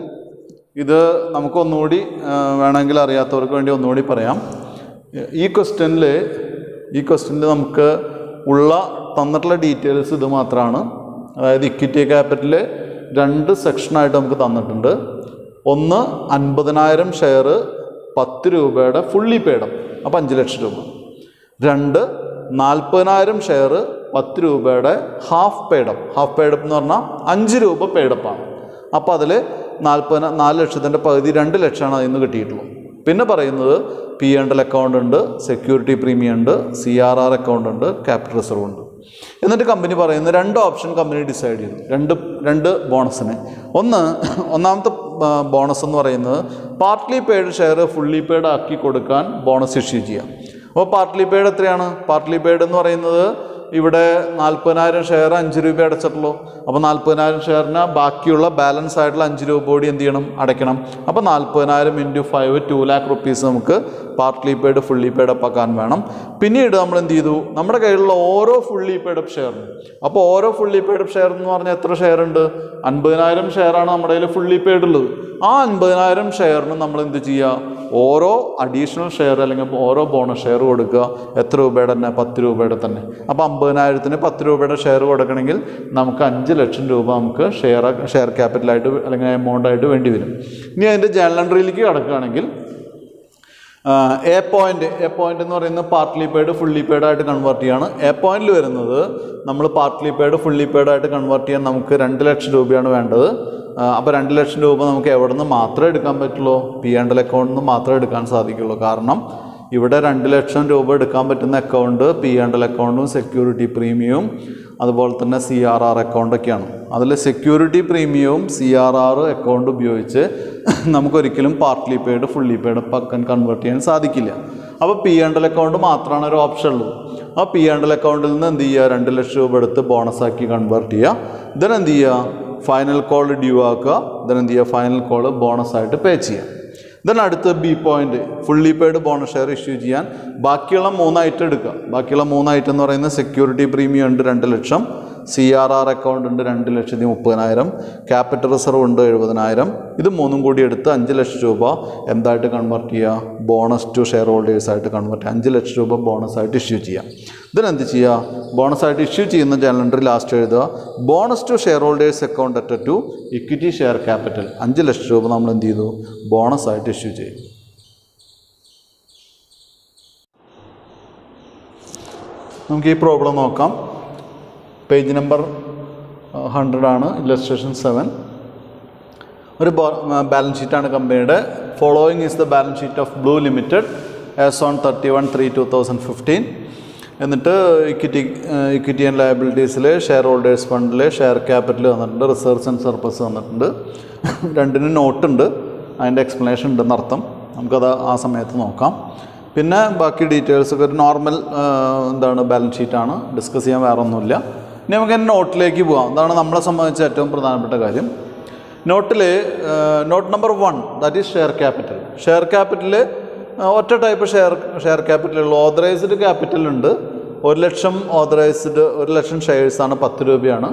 ഇത് നമുക്ക് ഒന്നുകൂടി വേണമെങ്കിൽ അറിയാത്തവർക്ക് വേണ്ടി ഒന്നുകൂടി പറയാം. ഈ ക്വസ്റ്റ്യനിൽ ഈ ക്വസ്റ്റ്യനിൽ നമുക്ക് ഉള്ള തന്നിട്ടുള്ള ഡീറ്റെയിൽസ് ഇത് മാത്രമാണ്. അതായത് ഇക്വിറ്റി ക്യാപിറ്റൽ രണ്ട് സെക്ഷനായിട്ട് നമുക്ക് തന്നിട്ടുണ്ട്. ഒന്ന് അൻപതിനായിരം ഷെയർ പത്ത് രൂപയുടെ ഫുള്ളി പേഡം അപ്പോൾ അഞ്ച് ലക്ഷം രൂപ. രണ്ട് നാൽപ്പതിനായിരം ഷെയർ പത്ത് രൂപയുടെ ഹാഫ് പേടം ഹാഫ് പേഡപ്പ് എന്ന് പറഞ്ഞാൽ അഞ്ച് രൂപ പേഡപ്പാണ് അപ്പോൾ അതിൽ നാൽപ്പതിന നാല് ലക്ഷത്തിന്റെ പകുതി രണ്ട് ലക്ഷമാണ് അതിൽ നിന്ന് കിട്ടിയിട്ടുള്ളത്. പിന്നെ പറയുന്നത് പി എൻഡൽ അക്കൗണ്ട് ഉണ്ട് സെക്യൂരിറ്റി പ്രീമിയം ഉണ്ട് സി ആർ ആർ അക്കൗണ്ട് ഉണ്ട് ക്യാപിറ്റൽ റിസർവ് ഉണ്ട്. എന്നിട്ട് കമ്പനി പറയുന്നത് രണ്ട് ഓപ്ഷൻ കമ്പനി ഡിസൈഡ് ചെയ്തു. രണ്ട് രണ്ട് ബോണസിനെ ഒന്ന് ഒന്നാമത്തെ ബോണസ് എന്ന് പറയുന്നത് partly paid share fully paid ആക്കി കൊടുക്കാൻ ബോണസ് ഇഷ്യൂ ചെയ്യാം. അപ്പോൾ പാർട്ട്ലി പെയ്ഡ് എത്രയാണ്? പാർട്ട്ലി പെയ്ഡ് എന്ന് പറയുന്നത് ഇവിടെ നാൽപ്പതിനായിരം ഷെയർ അഞ്ച് രൂപ അടച്ചിട്ടുള്ളൂ. അപ്പോൾ നാൽപ്പതിനായിരം ഷെയറിന് ബാക്കിയുള്ള ബാലൻസ് ആയിട്ടുള്ള അഞ്ച് രൂപ കൂടി എന്ത് ചെയ്യണം? അടയ്ക്കണം. അപ്പോൾ നാൽപ്പതിനായിരം into five two lakh rupees നമുക്ക് partly paid fully paid up ആക്കാൻ വേണം. പിന്നീട് നമ്മൾ എന്ത് ചെയ്തു? നമ്മുടെ കയ്യിലുള്ള ഓരോ ഫുള്ളി പെയ്ഡ് അപ്പ് ഷെയറിനും അപ്പോൾ ഓരോ ഫുള്ളി പെയ്ഡ് അപ്പ് ഷെയർ എന്ന് പറഞ്ഞാൽ എത്ര ഷെയർ ഉണ്ട്? അൻപതിനായിരം ഷെയറാണ് നമ്മുടെ കയ്യിൽ ഫുള്ളി പെയ്ഡ് ഉള്ളത്. ആ അൻപതിനായിരം ഷെയറിന് നമ്മൾ എന്ത് ചെയ്യുക ഓരോ അഡീഷണൽ ഷെയർ അല്ലെങ്കിൽ ഓരോ ബോണസ് ഷെയർ കൊടുക്കുക. എത്ര രൂപയുടെ തന്നെ? പത്ത് രൂപയുടെ തന്നെ. അപ്പോൾ അമ്പതിനായിരത്തിന് പത്ത് രൂപയുടെ ഷെയർ കൊടുക്കണമെങ്കിൽ നമുക്ക് അഞ്ച് ലക്ഷം രൂപ നമുക്ക് ഷെയർ ഷെയർ ക്യാപിറ്റലായിട്ട് അല്ലെങ്കിൽ എമൗണ്ടായിട്ട് വേണ്ടി വരും. ഇനി അതിന്റെ ജനറൽ എൻട്രിയിലേക്ക് കിടക്കുകയാണെങ്കിൽ എ പോയിന്റ് എ പോയിന്റ് എന്ന് പറയുന്നത് പാർട്ട്ലി പെയ്ഡ് ഫുള്ളി പെയ്ഡ് ആയിട്ട് കൺവേർട്ട് ചെയ്യാണ്. എ പോയിന്റിൽ വരുന്നത് നമ്മൾ പാർട്ട്ലി പെയ്ഡ് ഫുള്ളി പെയ്ഡ് ആയിട്ട് കൺവേർട്ട് ചെയ്യാൻ നമുക്ക് രണ്ട് ലക്ഷം രൂപയാണ് വേണ്ടത്. അപ്പോൾ രണ്ട് ലക്ഷം രൂപ നമുക്ക് എവിടെ നിന്ന് മാത്രമേ എടുക്കാൻ പറ്റുള്ളൂ? പി ആൻഡ് അക്കൗണ്ടിൽ നിന്ന് മാത്രമേ എടുക്കാൻ സാധിക്കുള്ളൂ. കാരണം ഇവിടെ രണ്ട് ലക്ഷം രൂപ എടുക്കാൻ പറ്റുന്ന അക്കൗണ്ട് പി ആൻഡ് എൽ അക്കൗണ്ടും സെക്യൂരിറ്റി പ്രീമിയവും അതുപോലെ തന്നെ സി ആർ ആർ അക്കൗണ്ടൊക്കെയാണ് അതിൽ സെക്യൂരിറ്റി പ്രീമിയവും സി ആർ ആർ അക്കൗണ്ട് ഉപയോഗിച്ച് നമുക്കൊരിക്കലും പാർട്ട്ലി പെയ്ഡ് ഫുള്ളി പെയ്ഡ് പക്കൻ കൺവേർട്ട് ചെയ്യാൻ സാധിക്കില്ല. അപ്പോൾ പി ആൻഡ് എൽ അക്കൗണ്ട് മാത്രമാണ് ഒരു ഓപ്ഷൻ ഉള്ളത് ആ പി ആൻഡ് എൽ അക്കൗണ്ടിൽ നിന്ന് എന്ത് ചെയ്യുക? രണ്ട് ലക്ഷം രൂപ എടുത്ത് ബോണസാക്കി കൺവേർട്ട് ചെയ്യുക. ദെൻ എന്ത് ചെയ്യുക? ഫൈനൽ കോൾ ഡ്യൂ ആക്കുക. ദെൻ എന്ത് ചെയ്യുക? ഫൈനൽ കോൾ ബോണസായിട്ട് പേ ചെയ്യുക. ദെൻ അടുത്ത B point fully paid bonus share issue ചെയ്യാൻ ബാക്കിയുള്ള മൂന്ന് ഐറ്റം എടുക്കുക ബാക്കിയുള്ള മൂന്ന് ഐറ്റം എന്ന് പറയുന്നത് സെക്യൂരിറ്റി പ്രീമിയം ഉണ്ട് രണ്ട് ലക്ഷം. സി ആർ ആർ അക്കൗണ്ട് ഉണ്ട് രണ്ട് ലക്ഷത്തി മുപ്പതിനായിരം. ക്യാപിറ്റൽ റിസർവ് ഉണ്ട് എഴുപതിനായിരം. ഇത് മൂന്നും കൂടി എടുത്ത് അഞ്ച് ലക്ഷം രൂപ എന്തായിട്ട് കൺവേർട്ട് ചെയ്യുക ബോണസ് ടു ഷെയർ ഹോൾഡേഴ്സ് ആയിട്ട് കൺവേർട്ട് ചെയ്യുക അഞ്ച് ലക്ഷം രൂപ ബോണസ് ആയിട്ട് ഇഷ്യൂ ചെയ്യാം. ഇതിനെന്ത് ചെയ്യുക ബോണസ് ആയിട്ട് ഇഷ്യൂ ചെയ്യുന്ന ജനലണ്ടറി ലാസ്റ്റ് എഴുതുക. Bonus to share holders account at to equity share capital അഞ്ച് ലക്ഷം രൂപ നമ്മൾ എന്ത് ചെയ്തു? ബോണസ് ആയിട്ട് ഇഷ്യൂ ചെയ്യും നമുക്ക് ഈ പ്രോബ്ലം നോക്കാം. പേജ് നമ്പർ ഹൺഡ്രഡ് ആണ് ഇല്ലസ്ട്രേഷൻ സെവൻ ഒരു ബാലൻസ് ഷീറ്റാണ് കമ്പനിയുടെ following is the balance sheet of Blue limited as on thirty one three two thousand fifteen എന്നിട്ട് ഇക്വിറ്റി ഇക്വിറ്റി ആൻഡ് ലയബിലിറ്റീസിൽ ഷെയർ ഹോൾഡേഴ്സ് ഫണ്ടിൽ ഷെയർ ക്യാപിറ്റൽ വന്നിട്ടുണ്ട് റിസർച്ച് ആൻഡ് സർപ്പസ് വന്നിട്ടുണ്ട്. രണ്ടിനും നോട്ടുണ്ട് അതിന്റെ എക്സ്പ്ലനേഷൻ ഉണ്ടെന്ന് അർത്ഥം. നമുക്കത് ആ സമയത്ത് നോക്കാം. പിന്നെ ബാക്കി ഡീറ്റെയിൽസ് ഒക്കെ ഒരു നോർമൽ എന്താണ് ബാലൻസ് ഷീറ്റാണ് ഡിസ്കസ് ചെയ്യാൻ വേറെ ഒന്നുമില്ല ഇനി നമുക്ക് നോട്ടിലേക്ക് പോകാം അതാണ് നമ്മളെ സംബന്ധിച്ച് ഏറ്റവും പ്രധാനപ്പെട്ട കാര്യം. നോട്ടിൽ note number one that is share capital share capital ഒറ്റ type share share capital authorised capital ഉണ്ട്. ഒരു ലക്ഷം ഓതറൈസ്ഡ് ഒരു ലക്ഷം ഷെയർസാണ് പത്ത് രൂപയാണ്.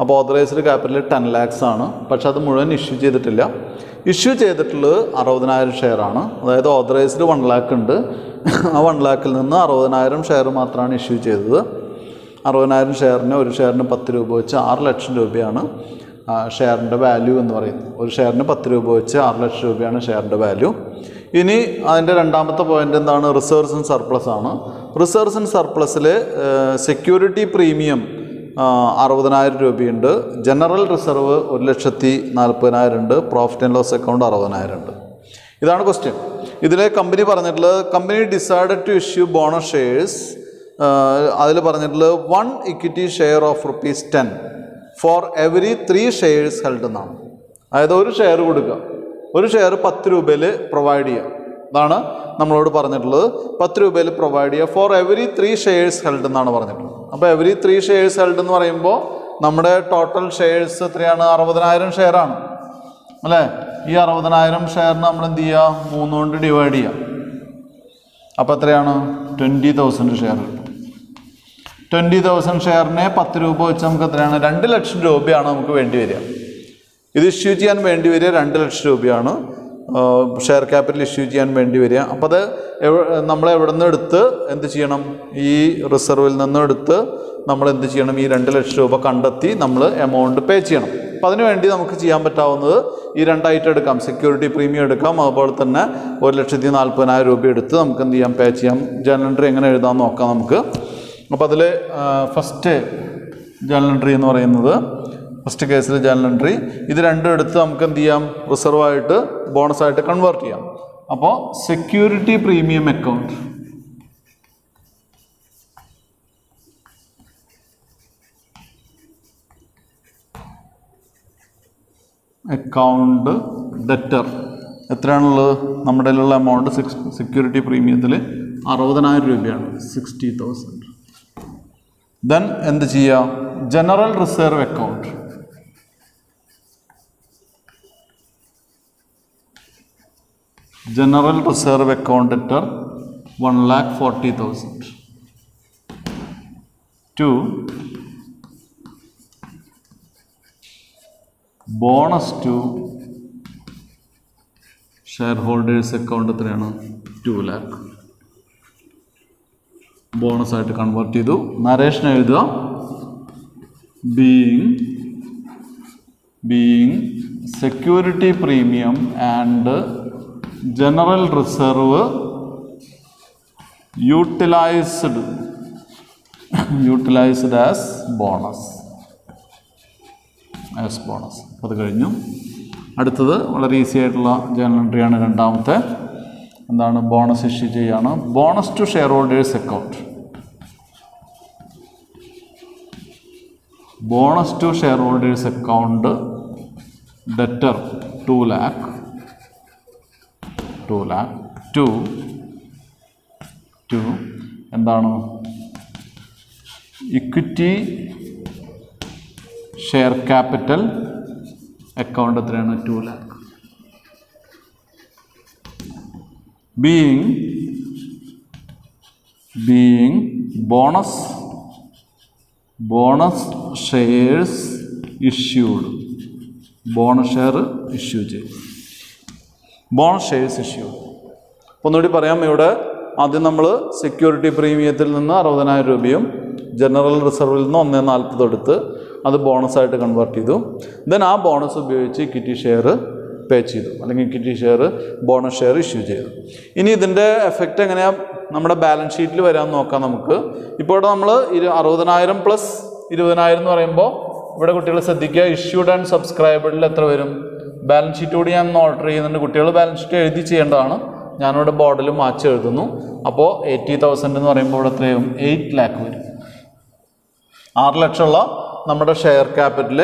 അപ്പോൾ ഓതറൈസ്ഡ് ക്യാപിറ്റൽ ടെൻ ലാക്സ് ആണ്. പക്ഷെ അത് മുഴുവൻ ഇഷ്യൂ ചെയ്തിട്ടില്ല. ഇഷ്യൂ ചെയ്തിട്ടുള്ളത് അറുപതിനായിരം ഷെയറാണ് അതായത് ഓതറൈസ്ഡ് വൺ ലാക്ക് ഉണ്ട്. ആ വൺ ലാക്കിൽ നിന്ന് അറുപതിനായിരം ഷെയർ മാത്രമാണ് ഇഷ്യൂ ചെയ്തത്. അറുപതിനായിരം ഷെയറിന് ഒരു ഷെയറിന് പത്ത് രൂപ വെച്ച് ആറ് ലക്ഷം രൂപയാണ് ഷെയറിന്റെ വാല്യൂ എന്ന് പറയുന്നത്. ഒരു ഷെയറിന് പത്ത് രൂപ വെച്ച് ആറ് ലക്ഷം രൂപയാണ് ഷെയറിന്റെ വാല്യൂ ഇനി അതിന്റെ രണ്ടാമത്തെ പോയിന്റ് എന്താണ്? റിസർവ്സ് ആൻഡ് സർപ്ലസ് ആണ്. റിസർവ്സ് ആൻഡ് സർപ്ലസിൽ സെക്യൂരിറ്റി പ്രീമിയം അറുപതിനായിരം രൂപയുണ്ട്. ജനറൽ റിസർവ് ഒരു ലക്ഷത്തി നാൽപ്പതിനായിരം ഉണ്ട്. പ്രോഫിറ്റ് ആൻഡ് ലോസ് അക്കൗണ്ട് അറുപതിനായിരം ഉണ്ട്. ഇതാണ് ക്വസ്റ്റ്യൻ ഇതിലെ കമ്പനി പറഞ്ഞിട്ടുള്ളത് company decided to issue bonus shares അതിൽ പറഞ്ഞിട്ടുള്ളത് one equity share of rupees ten for every three shares held എന്നാണ്. അതായത് ഒരു ഷെയർ കൊടുക്കുക. ഒരു ഷെയർ പത്ത് രൂപയിൽ പ്രൊവൈഡ് ചെയ്യുക. അതാണ് നമ്മളോട് പറഞ്ഞിട്ടുള്ളത്. പത്ത് രൂപയിൽ പ്രൊവൈഡ് ചെയ്യുക for every three shares held എന്നാണ് പറഞ്ഞിട്ടുള്ളത്. അപ്പോൾ എവറി ത്രീ ഷെയർസ് ഹെൽഡ് എന്ന് പറയുമ്പോൾ നമ്മുടെ ടോട്ടൽ ഷെയർസ് എത്രയാണ്? അറുപതിനായിരം ഷെയറാണ് അല്ലേ? ഈ അറുപതിനായിരം ഷെയറിന് നമ്മൾ എന്ത് ചെയ്യുക? മൂന്ന് കൊണ്ട് ഡിവൈഡ് ചെയ്യുക. അപ്പോൾ എത്രയാണ്? ട്വന്റി തൗസൻഡ് ഷെയർ കിട്ടും ട്വന്റി തൗസൻഡ് ഷെയറിനെ പത്ത് രൂപ വെച്ച് നമുക്ക് എത്രയാണ്? രണ്ട് ലക്ഷം രൂപയാണ് നമുക്ക് വേണ്ടി വരിക. ഇത് ഇഷ്യൂ ചെയ്യാൻ വേണ്ടി വരിക രണ്ട് ലക്ഷം രൂപയാണ്. ഷെയർ ക്യാപിറ്റൽ ഇഷ്യൂ ചെയ്യാൻ വേണ്ടി വരിക. അപ്പോൾ അത് നമ്മൾ എവിടെ നിന്ന് എടുത്ത് എന്ത് ചെയ്യണം? ഈ റിസർവിൽ നിന്ന് എടുത്ത് നമ്മൾ എന്ത് ചെയ്യണം? ഈ രണ്ട് ലക്ഷം രൂപ കണ്ടെത്തി നമ്മൾ എമൗണ്ട് പേ ചെയ്യണം. അപ്പോൾ അതിന് വേണ്ടി നമുക്ക് ചെയ്യാൻ പറ്റാവുന്നത് ഈ രണ്ടായിട്ട് എടുക്കാം. സെക്യൂരിറ്റി പ്രീമിയം എടുക്കാം. അതുപോലെ തന്നെ ഒരു ലക്ഷത്തി നാൽപ്പതിനായിരം രൂപ എടുത്ത് നമുക്ക് എന്ത് ചെയ്യാം? പേ ചെയ്യാം. ജനറൽ എങ്ങനെ എഴുതാമെന്ന് നോക്കാം നമുക്ക്. അപ്പോൾ അതിൽ ഫസ്റ്റ് ജനറൽ എന്ന് പറയുന്നത് ഫസ്റ്റ് കേസിൽ ജേണൽ എൻട്രി. ഇത് രണ്ടും എടുത്ത് നമുക്ക് എന്ത് ചെയ്യാം? റിസർവ് ആയിട്ട് ബോണസ് ആയിട്ട് കൺവേർട്ട് ചെയ്യാം. അപ്പോൾ security premium account account debtor എത്രയാണുള്ളത്? നമ്മുടെ കയ്യിലുള്ള എമൗണ്ട് സിക്സ് സെക്യൂരിറ്റി പ്രീമിയത്തിൽ അറുപതിനായിരം രൂപയാണ്. സിക്സ്റ്റി തൗസൻഡ് ദെൻ എന്ത് ചെയ്യുക general reserve account general reserve account debtor one lakh forty thousand to bonus to share holders account എത്രയാണ്? ടു ലാക്ക് ബോണസ് ആയിട്ട് കൺവേർട്ട് ചെയ്തു. Narration എഴുതുക. Being being security premium and general reserve utilised utilised as bonus as bonus അത് കഴിഞ്ഞു. അടുത്തത് വളരെ easy ആയിട്ടുള്ള journal എൻട്രിയാണ് രണ്ടാമത്തെ. എന്താണ്? ബോണസ് ഇഷ്യൂ ചെയ്യാണ്. Bonus to share holders account bonus to share holders account debtor two lakh two lakh to. To. എന്താണ്? ഇക്വിറ്റി ഷെയർ ക്യാപിറ്റൽ അക്കൗണ്ട് എത്രയാണ്? Two lakh. Being being bonus bonus shares issued. Bonus share issue ചെയ്യും. Bonus shares issue ഒന്നുകൂടി പറയാം ഇവിടെ ആദ്യം നമ്മൾ security പ്രീമിയത്തിൽ നിന്ന് അറുപതിനായിരം രൂപയും ജനറൽ റിസർവിൽ നിന്ന് ഒന്നേ നാൽപ്പത് എടുത്ത് അത് ബോണസായിട്ട് കൺവേർട്ട് ചെയ്തു. ദെൻ ആ ബോണസ് ഉപയോഗിച്ച് ഇക്വിറ്റി ഷെയർ പേ ചെയ്തു അല്ലെങ്കിൽ equity share bonus share issue ചെയ്തു. ഇനി ഇതിന്റെ എഫക്റ്റ് എങ്ങനെയാണ് നമ്മുടെ ബാലൻസ് ഷീറ്റിൽ വരാൻ നോക്കാം നമുക്ക്. ഇപ്പോൾ ഇവിടെ നമ്മൾ ഇരു അറുപതിനായിരം പ്ലസ് ഇരുപതിനായിരം എന്ന് പറയുമ്പോൾ ഇവിടെ കുട്ടികൾ ശ്രദ്ധിക്കുക ഇഷ്യൂഡ് ആൻഡ് സബ്സ്ക്രൈബിളിൽ എത്ര വരും? ബാലൻസ് ഷീറ്റ് കൂടി ഞാൻ ഓർഡർ ചെയ്യുന്നുണ്ട്. കുട്ടികൾ ബാലൻസ് ഷീറ്റ് എഴുതി ചെയ്യേണ്ടതാണ്. ഞാനിവിടെ ബോർഡിൽ മാച്ച് എഴുതുന്നു. അപ്പോൾ എയ്റ്റി തൗസൻഡ് എന്ന് പറയുമ്പോൾ ഇവിടെ എത്രയും എയ്റ്റ് ലാക്ക് വരും. ആറ് ലക്ഷമുള്ള നമ്മുടെ ഷെയർ ക്യാപിറ്റൽ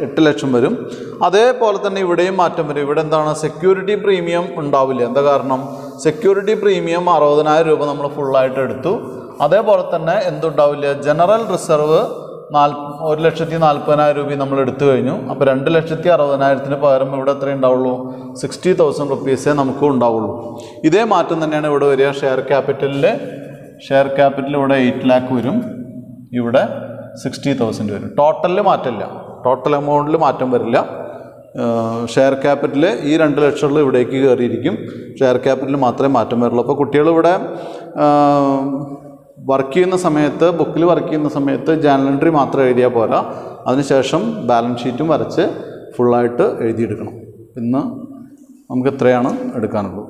എട്ട് ലക്ഷം വരും. അതേപോലെ തന്നെ ഇവിടെയും മാറ്റം വരും. ഇവിടെ എന്താണ്? സെക്യൂരിറ്റി പ്രീമിയം ഉണ്ടാവില്ല. എന്താ കാരണം? സെക്യൂരിറ്റി പ്രീമിയം അറുപതിനായിരം രൂപ നമ്മൾ ഫുള്ളായിട്ട് എടുത്തു. അതേപോലെ തന്നെ എന്തുണ്ടാവില്ല? ജനറൽ റിസർവ് നാൽ ഒരു ലക്ഷത്തി നാൽപ്പതിനായിരം രൂപ നമ്മൾ എടുത്തു കഴിഞ്ഞു. അപ്പോൾ രണ്ട് ലക്ഷത്തി അറുപതിനായിരത്തിന് പകരം ഇവിടെ എത്ര ഉണ്ടാവുള്ളൂ? സിക്സ്റ്റി തൗസൻഡ് റുപ്പീസേ നമുക്ക് ഉണ്ടാവുള്ളൂ. ഇതേ മാറ്റം തന്നെയാണ് ഇവിടെ വരിക. ഷെയർ ക്യാപിറ്റലിൽ ഷെയർ ക്യാപിറ്റൽ ഇവിടെ എയ്റ്റ് ലാക്ക് വരും. ഇവിടെ സിക്സ്റ്റി തൗസൻഡ് വരും. ടോട്ടലിൽ മാറ്റമില്ല. ടോട്ടൽ എമൗണ്ടിൽ മാറ്റം വരില്ല. ഷെയർ ക്യാപിറ്റൽ ഈ രണ്ട് ലക്ഷമുള്ള ഇവിടേക്ക് കയറിയിരിക്കും. ഷെയർ ക്യാപിറ്റലിൽ മാത്രമേ മാറ്റം വരുള്ളൂ. അപ്പോൾ കുട്ടികൾ ഇവിടെ വർക്ക് ചെയ്യുന്ന സമയത്ത് ബുക്കിൽ വർക്ക് ചെയ്യുന്ന സമയത്ത് ജേണൽ എൻട്രി മാത്രം എഴുതിയാൽ പോരാ. അതിനുശേഷം ബാലൻസ് ഷീറ്റും വരച്ച് ഫുള്ളായിട്ട് എഴുതിയെടുക്കണം. ഇന്ന് നമുക്ക് ഇത്രയാണ് എടുക്കാനുള്ളത്